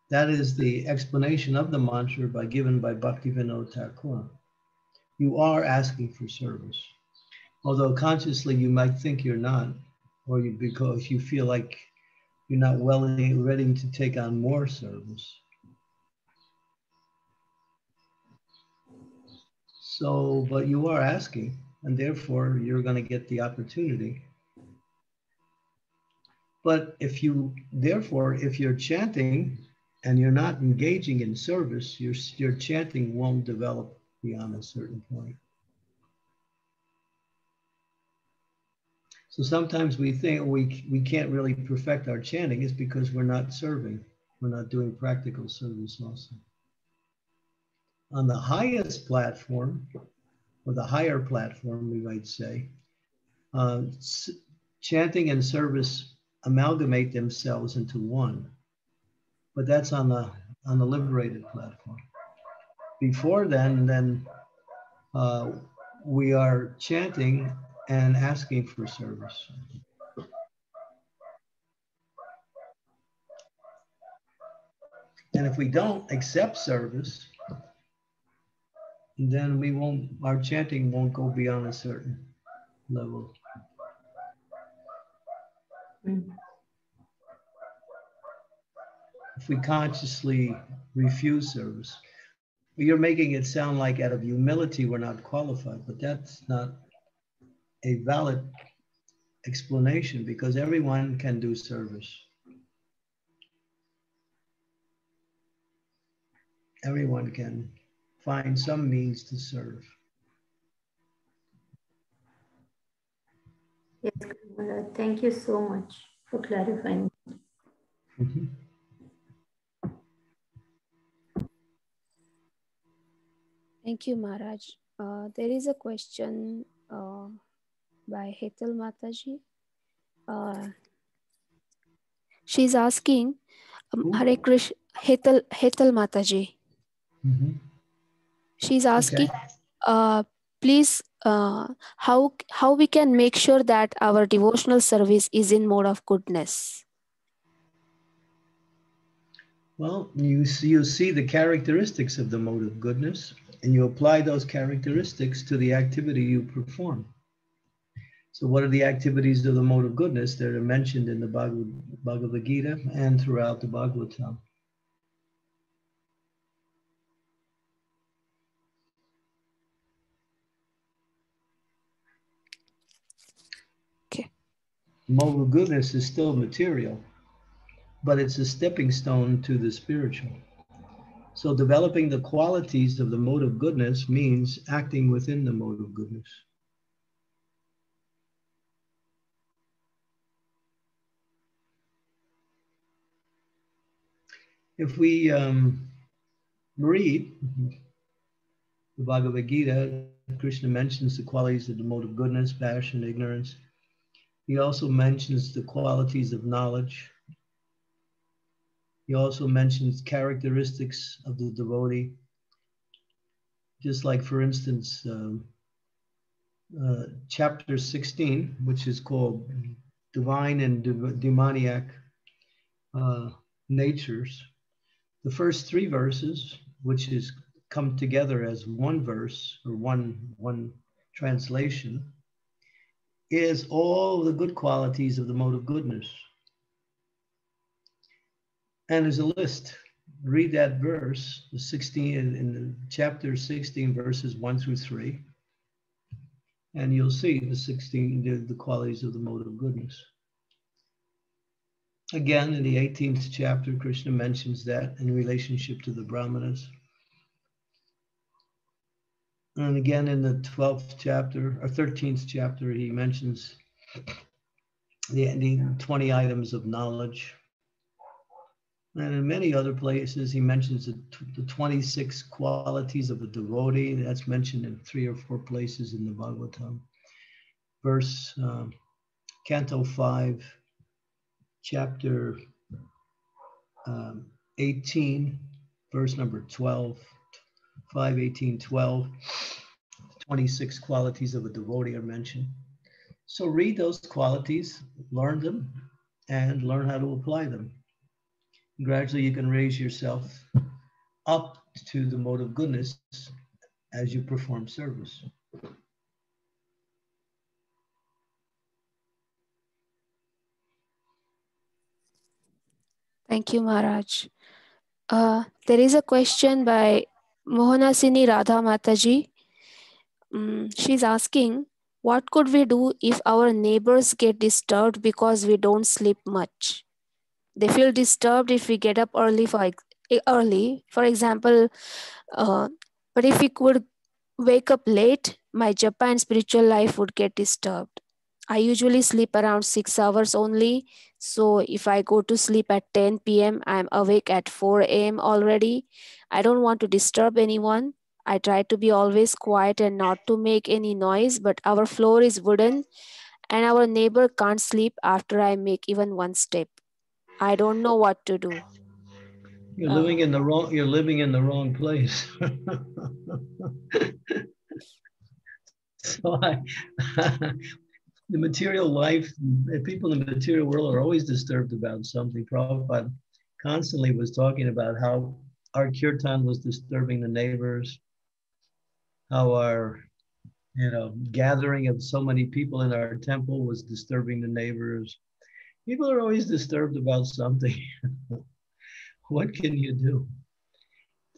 That is the explanation of the mantra by given by Bhaktivinoda Thakur. You are asking for service. Although consciously you might think you're not, or you, because you feel like you're not well ready to take on more service. So, but you are asking, and therefore you're going to get the opportunity. But if you, therefore, if you're chanting and you're not engaging in service, your, your chanting won't develop beyond a certain point. So sometimes we think we, we can't really perfect our chanting is because we're not serving. We're not doing practical service also on the highest platform, or the higher platform, we might say, uh, chanting and service amalgamate themselves into one. But that's on the on the liberated platform. Before then, then uh, we are chanting and asking for service. And if we don't accept service, then we won't, our chanting won't go beyond a certain level. Mm. If we consciously refuse service, you're making it sound like out of humility we're not qualified, but that's not a valid explanation because everyone can do service. Everyone can find some means to serve. Yes, Thank you so much for clarifying. Mhm. Thank you, Maharaj. Uh, there is a question uh, by Hetal Mataji. Uh, she's asking, um, Hare Krishna, Hetal, Hetal Mataji. Mhm. She's asking, uh, please, uh, how how we can make sure that our devotional service is in mode of goodness. Well, you see, you see the characteristics of the mode of goodness, and you apply those characteristics to the activity you perform. So, what are the activities of the mode of goodness that are mentioned in the Bhagavad, Bhagavad Gita and throughout the Bhagavatam? Okay. Mode of goodness is still material, but it's a stepping stone to the spiritual. So, developing the qualities of the mode of goodness means acting within the mode of goodness. If we um, read the Bhagavad Gita, Krishna mentions the qualities of the mode of goodness, passion, ignorance. He also mentions the qualities of knowledge, he also mentions characteristics of the devotee, just like, for instance, um, uh, chapter 16, which is called Divine and De- Demoniac uh, Natures. The first three verses, which is come together as one verse or one, one translation, is all the good qualities of the mode of goodness. And there's a list. Read that verse, the 16 in, the chapter 16, verses 1 through 3. And you'll see the 16, the, the qualities of the mode of goodness. Again, in the 18th chapter, Krishna mentions that in relationship to the Brahmanas. And again, in the 12th chapter or 13th chapter, he mentions the, the 20 items of knowledge. And in many other places, he mentions the, the 26 qualities of a devotee. That's mentioned in three or four places in the Bhagavatam. Verse, um, Canto 5, chapter um, 18, verse number 12, 5, 18, 12. 26 qualities of a devotee are mentioned. So read those qualities, learn them, and learn how to apply them. Gradually, you can raise yourself up to the mode of goodness as you perform service. Thank you, Maharaj. Uh, there is a question by Mohanasini Radha Mataji. Mm, she's asking, what could we do if our neighbors get disturbed because we don't sleep much? They feel disturbed if we get up early for eh, early. For example, uh, but if we could wake up late, my Japan spiritual life would get disturbed. I usually sleep around six hours only. So if I go to sleep at 10 p.m., I'm awake at 4 a.m. already. I don't want to disturb anyone. I try to be always quiet and not to make any noise, but our floor is wooden and our neighbor can't sleep after I make even one step. I don't know what to do. You're Uh, living in the wrong. You're living in the wrong place. so I, the material life, people in the material world are always disturbed about something. Prabhupada constantly was talking about how our kirtan was disturbing the neighbors, how our you know gathering of so many people in our temple was disturbing the neighbors. People are always disturbed about something. what can you do?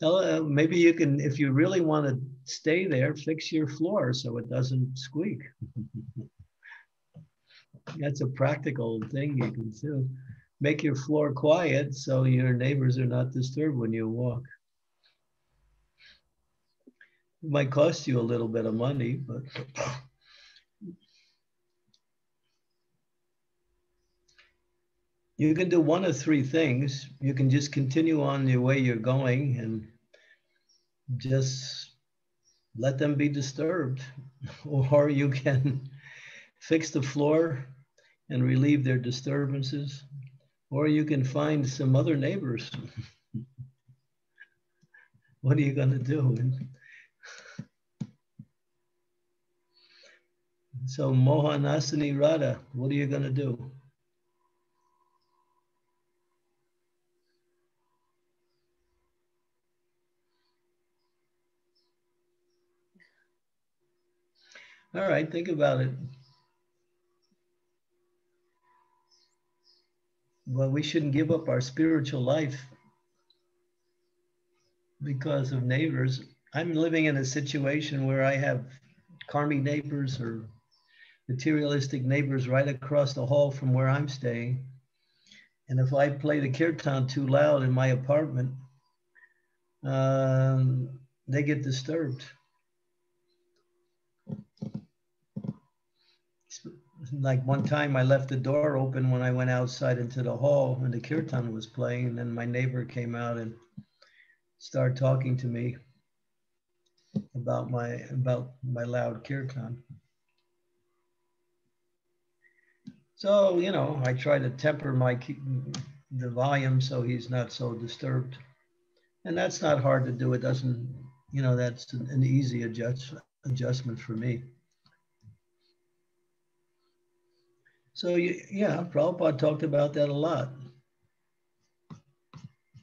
Tell, uh, maybe you can, if you really want to stay there, fix your floor so it doesn't squeak. That's a practical thing you can do. Make your floor quiet so your neighbors are not disturbed when you walk. It might cost you a little bit of money, but you can do one of three things. You can just continue on the way you're going and just let them be disturbed, or you can fix the floor and relieve their disturbances, or you can find some other neighbors. what are you going to do? so Mohanasini Radha, what are you going to do? All right, think about it. Well, we shouldn't give up our spiritual life because of neighbors. I'm living in a situation where I have karmic neighbors or materialistic neighbors right across the hall from where I'm staying. And if I play the kirtan too loud in my apartment, um, they get disturbed. Like one time I left the door open when I went outside into the hall and the kirtan was playing, and then my neighbor came out and started talking to me about my about my loud kirtan. So you know, I try to temper my the volume so he's not so disturbed, and that's not hard to do. It doesn't, you know, that's an easy adjust adjustment for me. So yeah, Prabhupada talked about that a lot.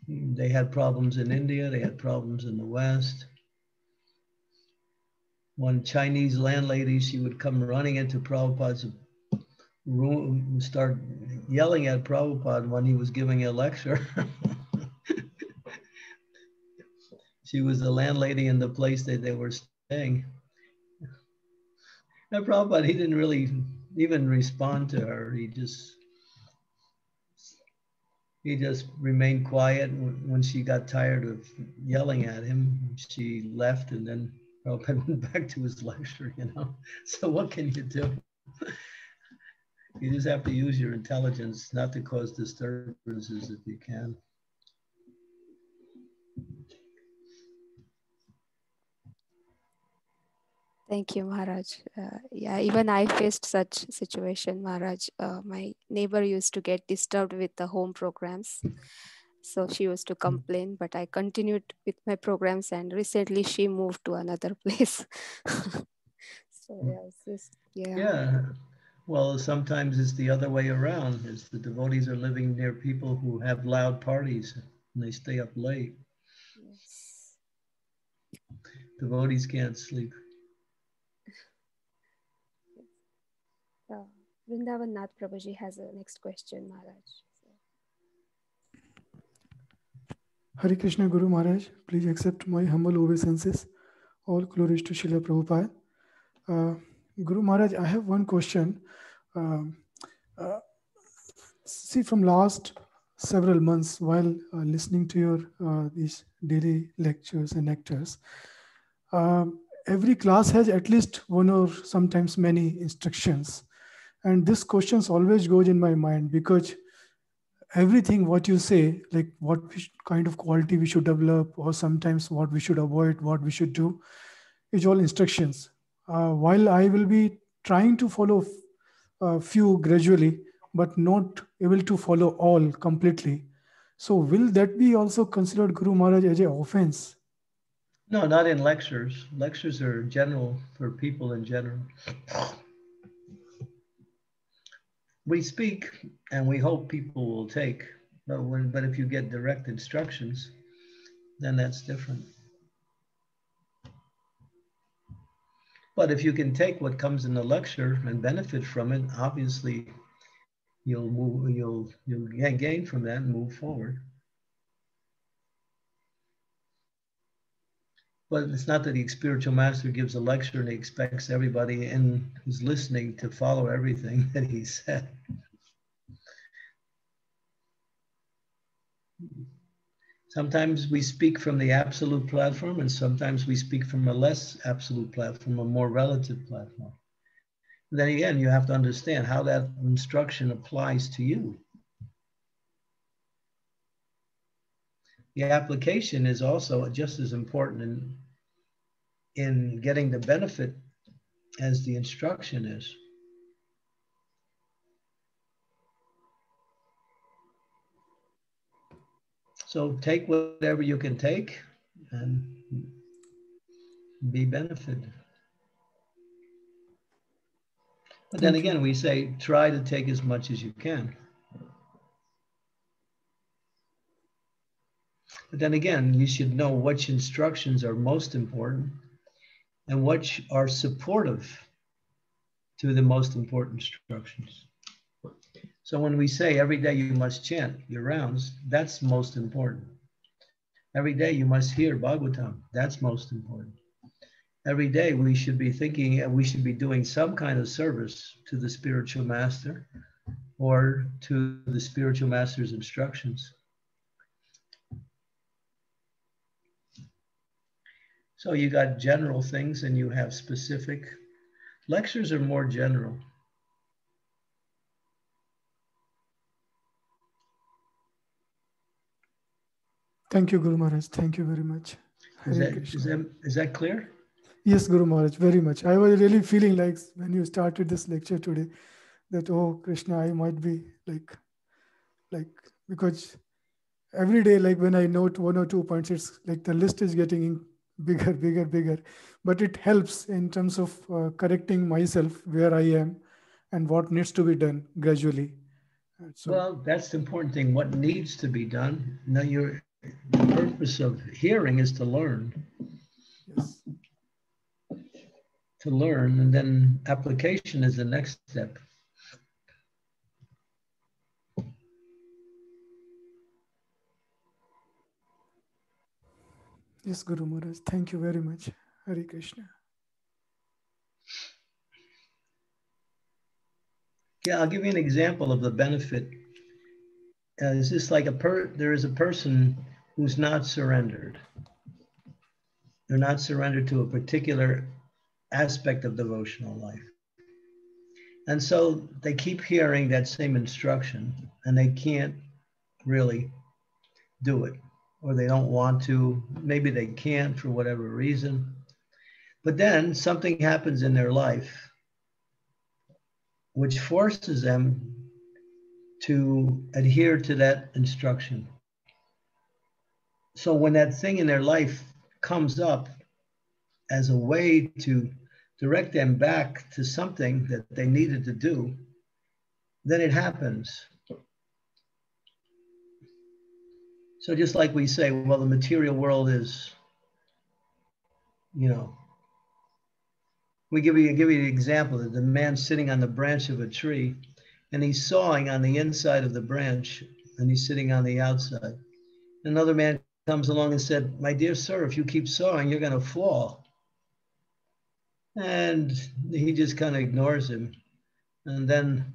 Hmm, they had problems in India, they had problems in the West. One Chinese landlady, she would come running into Prabhupada's room and start yelling at Prabhupada when he was giving a lecture. she was the landlady in the place that they were staying. And Prabhupada, he didn't really even respond to her. He just he just remained quiet. When she got tired of yelling at him, she left, and then Prabhupada went back to his lecture. You know, so what can you do? you just have to use your intelligence not to cause disturbances if you can. Thank you, Maharaj. Uh, yeah, even I faced such situation, Maharaj. Uh, my neighbor used to get disturbed with the home programs. So she used to complain, but I continued with my programs and recently she moved to another place. so hmm. yeah, just, yeah. Yeah. Well, sometimes it's the other way around. Is the devotees are living near people who have loud parties and they stay up late. Yes. Devotees can't sleep. Vrindavan Nath Prabhuji has a next question, Maharaj. Hare Krishna Guru Maharaj, please accept my humble obeisances. All glories to Srila Prabhupada. Uh, Guru Maharaj, I have one question. Uh, uh, see, from last several months, while uh, listening to your uh, these daily lectures and lectures, um, every class has at least one or sometimes many instructions and this questions always goes in my mind because everything what you say like what kind of quality we should develop or sometimes what we should avoid what we should do is all instructions uh, while i will be trying to follow a uh, few gradually but not able to follow all completely so will that be also considered guru maharaj as an offense No, not in lectures. Lectures are general for people in general. We speak and we hope people will take, but when, but if you get direct instructions, then that's different. But if you can take what comes in the lecture and benefit from it, obviously you'll move, you'll you'll gain from that and move forward. But it's not that the spiritual master gives a lecture and he expects everybody in who's listening to follow everything that he said. Sometimes we speak from the absolute platform, and sometimes we speak from a less absolute platform, a more relative platform. And then again, you have to understand how that instruction applies to you. The application is also just as important in getting the benefit as the instruction is. So take whatever you can take and be benefited. But then again, we say try to take as much as you can. But then again, you should know which instructions are most important and which are supportive to the most important instructions. So when we say every day you must chant your rounds, that's most important. Every day you must hear Bhagavatam, that's most important. Every day we should be thinking, and we should be doing some kind of service to the spiritual master or to the spiritual master's instructions. So you got general things and you have specific. Lectures are more general. Thank you, Guru Maharaj. Thank you very much. Is that, is that, is that clear? Yes, Guru Maharaj, very much. I was really feeling like when you started this lecture today that, oh, Krishna, I might be like, like, because every day, like when I note one or two points, it's like the list is getting bigger, bigger, bigger. But it helps in terms of uh, correcting myself where I am and what needs to be done gradually. So, well, that's the important thing. What needs to be done? Now you're the purpose of hearing is to learn. Yes. To learn, and then application is the next step. Yes, Guru Maharaj. Thank you very much. Hari Krishna. Yeah, I'll give you an example of the benefit. Uh, is this like a per? There is a person who's not surrendered. They're not surrendered to a particular aspect of devotional life. And so they keep hearing that same instruction and they can't really do it, or they don't want to. Maybe they can't for whatever reason. But then something happens in their life which forces them to adhere to that instruction so when that thing in their life comes up as a way to direct them back to something that they needed to do, then it happens. So just like we say, well, the material world is, you know, we give you give you an example that the man sitting on the branch of a tree and he's sawing on the inside of the branch and he's sitting on the outside. Another man comes along and said, My dear sir, if you keep sawing, you're going to fall. And he just kind of ignores him. And then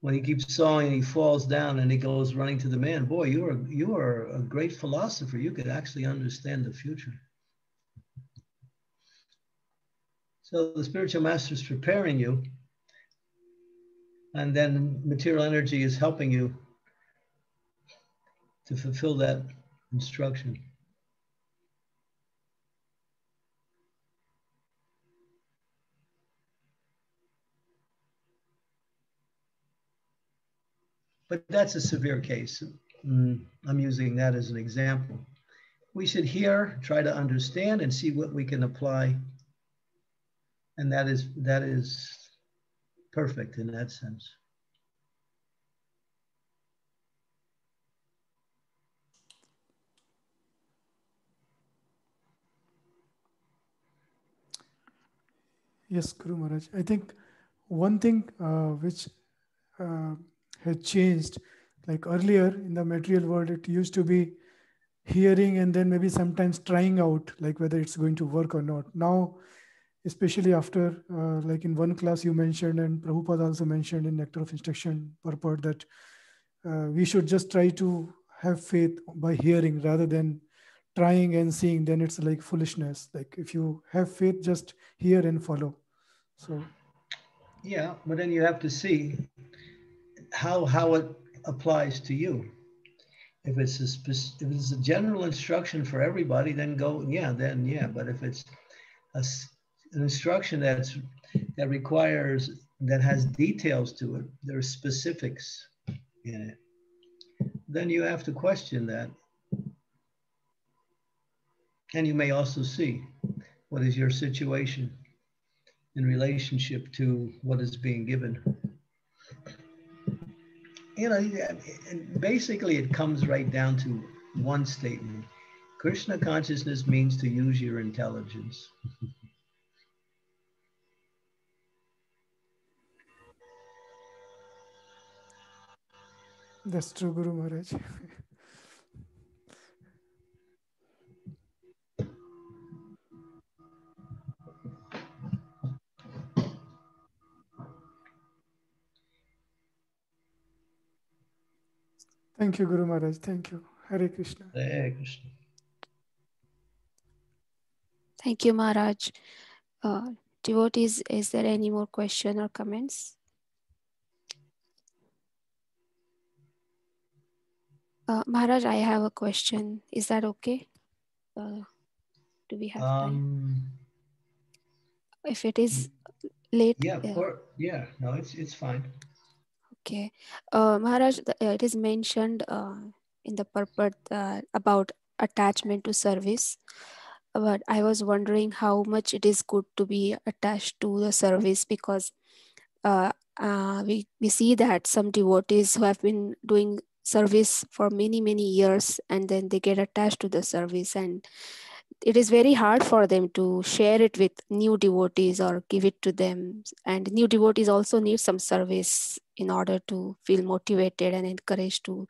when he keeps sawing, he falls down and he goes running to the man. Boy, you are, you are a great philosopher. You could actually understand the future. So the spiritual master is preparing you, and then material energy is helping you to fulfill that instruction. But that's a severe case. Mm, I'm using that as an example. we should hear, try to understand, and see what we can apply. And that is that is perfect in that sense. Yes, Guru Maharaj. I think one thing uh, which uh, has changed, like earlier in the material world, it used to be hearing and then maybe sometimes trying out, like whether it's going to work or not. Now, especially after, uh, like in one class you mentioned, and Prabhupada also mentioned in Nectar of Instruction purport that uh, we should just try to have faith by hearing rather than trying and seeing, then it's like foolishness. Like if you have faith, just hear and follow. So, yeah, but then you have to see how how it applies to you. If it's a if it's a general instruction for everybody, then go yeah, then yeah. But if it's a, an instruction that's that requires that has details to it, there's specifics in it. Then you have to question that and you may also see what is your situation in relationship to what is being given. You know, basically it comes right down to one statement. Krishna consciousness means to use your intelligence. That's true, Guru Maharaj. Thank you, Guru Maharaj. Thank you. Hare Krishna. Hare Krishna. Thank you, Maharaj. Uh, devotees, is there any more question or comments? Uh, Maharaj, I have a question. Is that okay? Uh, do we have um, time? If it is late. Yeah, uh, yeah, no, it's it's fine. Okay. Uh, Maharaj, uh, it is mentioned uh, in the purport uh, about attachment to service. But I was wondering how much it is good to be attached to the service because uh, uh, we, we see that some devotees who have been doing service for many, many years and then they get attached to the service and it is very hard for them to share it with new devotees or give it to them. And new devotees also need some service in order to feel motivated and encouraged to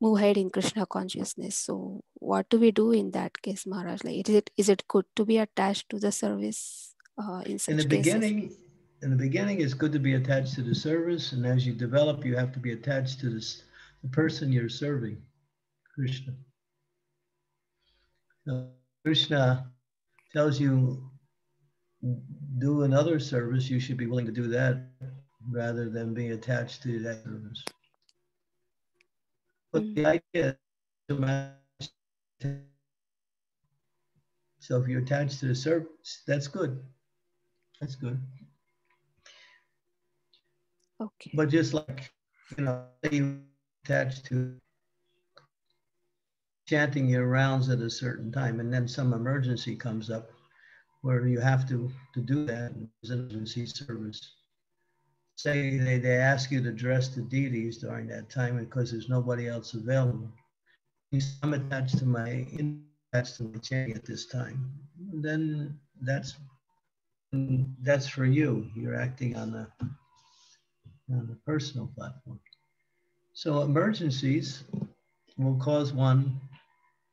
move ahead in Krishna consciousness. So, what do we do in that case, Maharaj? Like, is it is it good to be attached to the service uh, in such In the cases? beginning, in the beginning, it's good to be attached to the service, and as you develop, you have to be attached to this, the person you're serving, Krishna. So, Krishna tells you do another service, you should be willing to do that rather than be attached to that service. But mm. the idea so if you're attached to the service, that's good. That's good. Okay. But just like you know, you attached to chanting your rounds at a certain time, and then some emergency comes up where you have to, to do that emergency service. Say they, they ask you to dress the deities during that time because there's nobody else available. I'm attached to my attached to my chanting at this time. Then that's that's for you. You're acting on the on the personal platform. So emergencies will cause one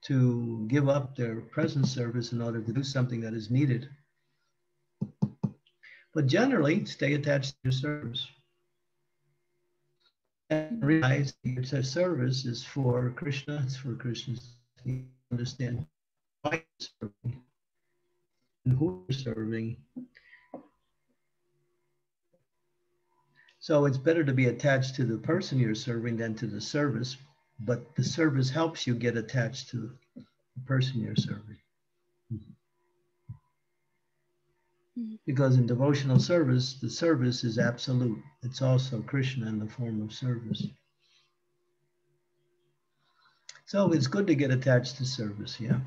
to give up their present service in order to do something that is needed. But generally, stay attached to your service. And realize that your service is for Krishna, it's for Krishna. You understand why you're serving and who you're serving. So it's better to be attached to the person you're serving than to the service but the service helps you get attached to the person you're serving. Mm-hmm. Because in devotional service, the service is absolute. It's also Krishna in the form of service. So So it's good to get attached to service, yeah.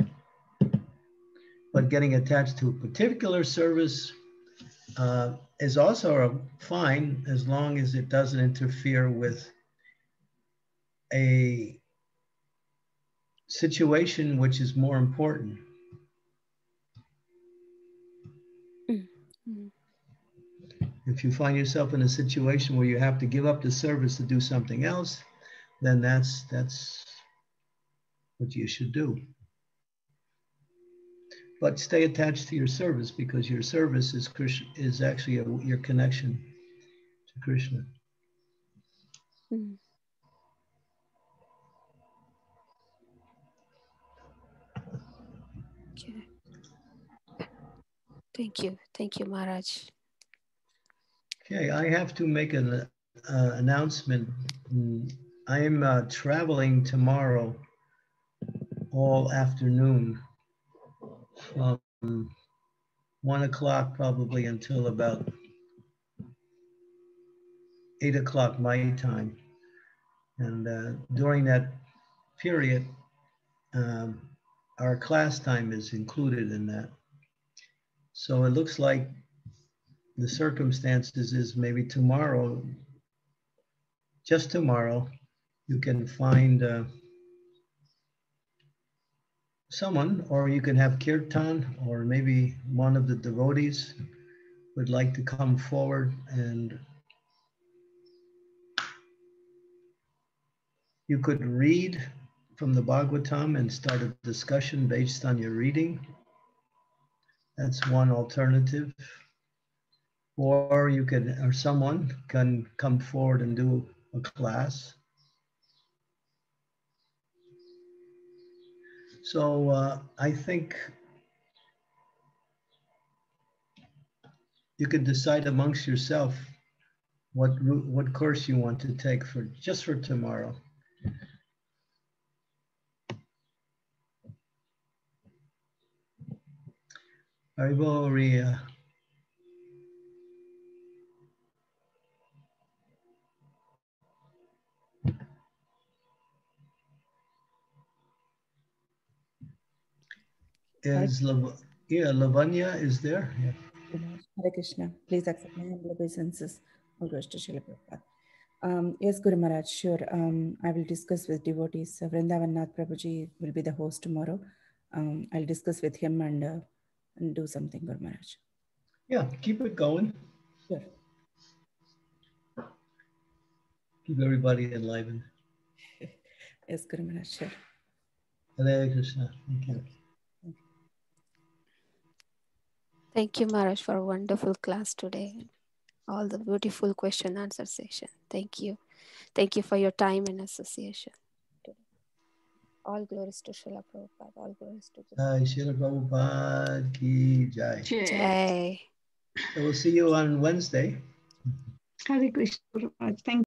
But getting attached to a particular service uh, is also fine as long as it doesn't interfere with a situation which is more important. Mm. If you find yourself in a situation where you have to give up the service to do something else, then that's that's what you should do. But stay attached to your service because your service is Krishna, is actually a, your connection to Krishna. Mm. Thank you. Thank you, Maharaj. Okay, I have to make an uh, announcement. Mm, I am uh, traveling tomorrow all afternoon from one o'clock probably until about eight o'clock my time. And uh, during that period, um, our class time is included in that. So it looks like the circumstances is maybe tomorrow, just tomorrow, you can find uh, someone, or you can have kirtan, or maybe one of the devotees would like to come forward and you could read from the Bhagavatam and start a discussion based on your reading. That's one alternative. Or you could, or someone can come forward and do a class. So uh, I think you can decide amongst yourself what what course you want to take for just for tomorrow. Haribol Ria. Is Lav- yeah, Lavanya is there? Yeah. Hare Krishna. Please accept my humble obeisances. All goes to Srila Prabhupada. Um, yes, Guru Maharaj, sure. Um, I will discuss with devotees. Vrindavan Nath Prabhuji will be the host tomorrow. Um, I'll discuss with him and, uh, and do something, Guru Maharaj. Yeah, keep it going. Sure. Keep everybody enlivened. Yes, Guru Maharaj, sure. Hare Krishna. Thank you. Thank you, Maharaj, for a wonderful class today. All the beautiful question answer session. Thank you. Thank you for your time and association. Today. All glories to Srila Prabhupada. All glories to Jai Srila Prabhupada ki jai. Jai. So we'll see you on Wednesday. Hare Krishna. Guru Maharaj. Thank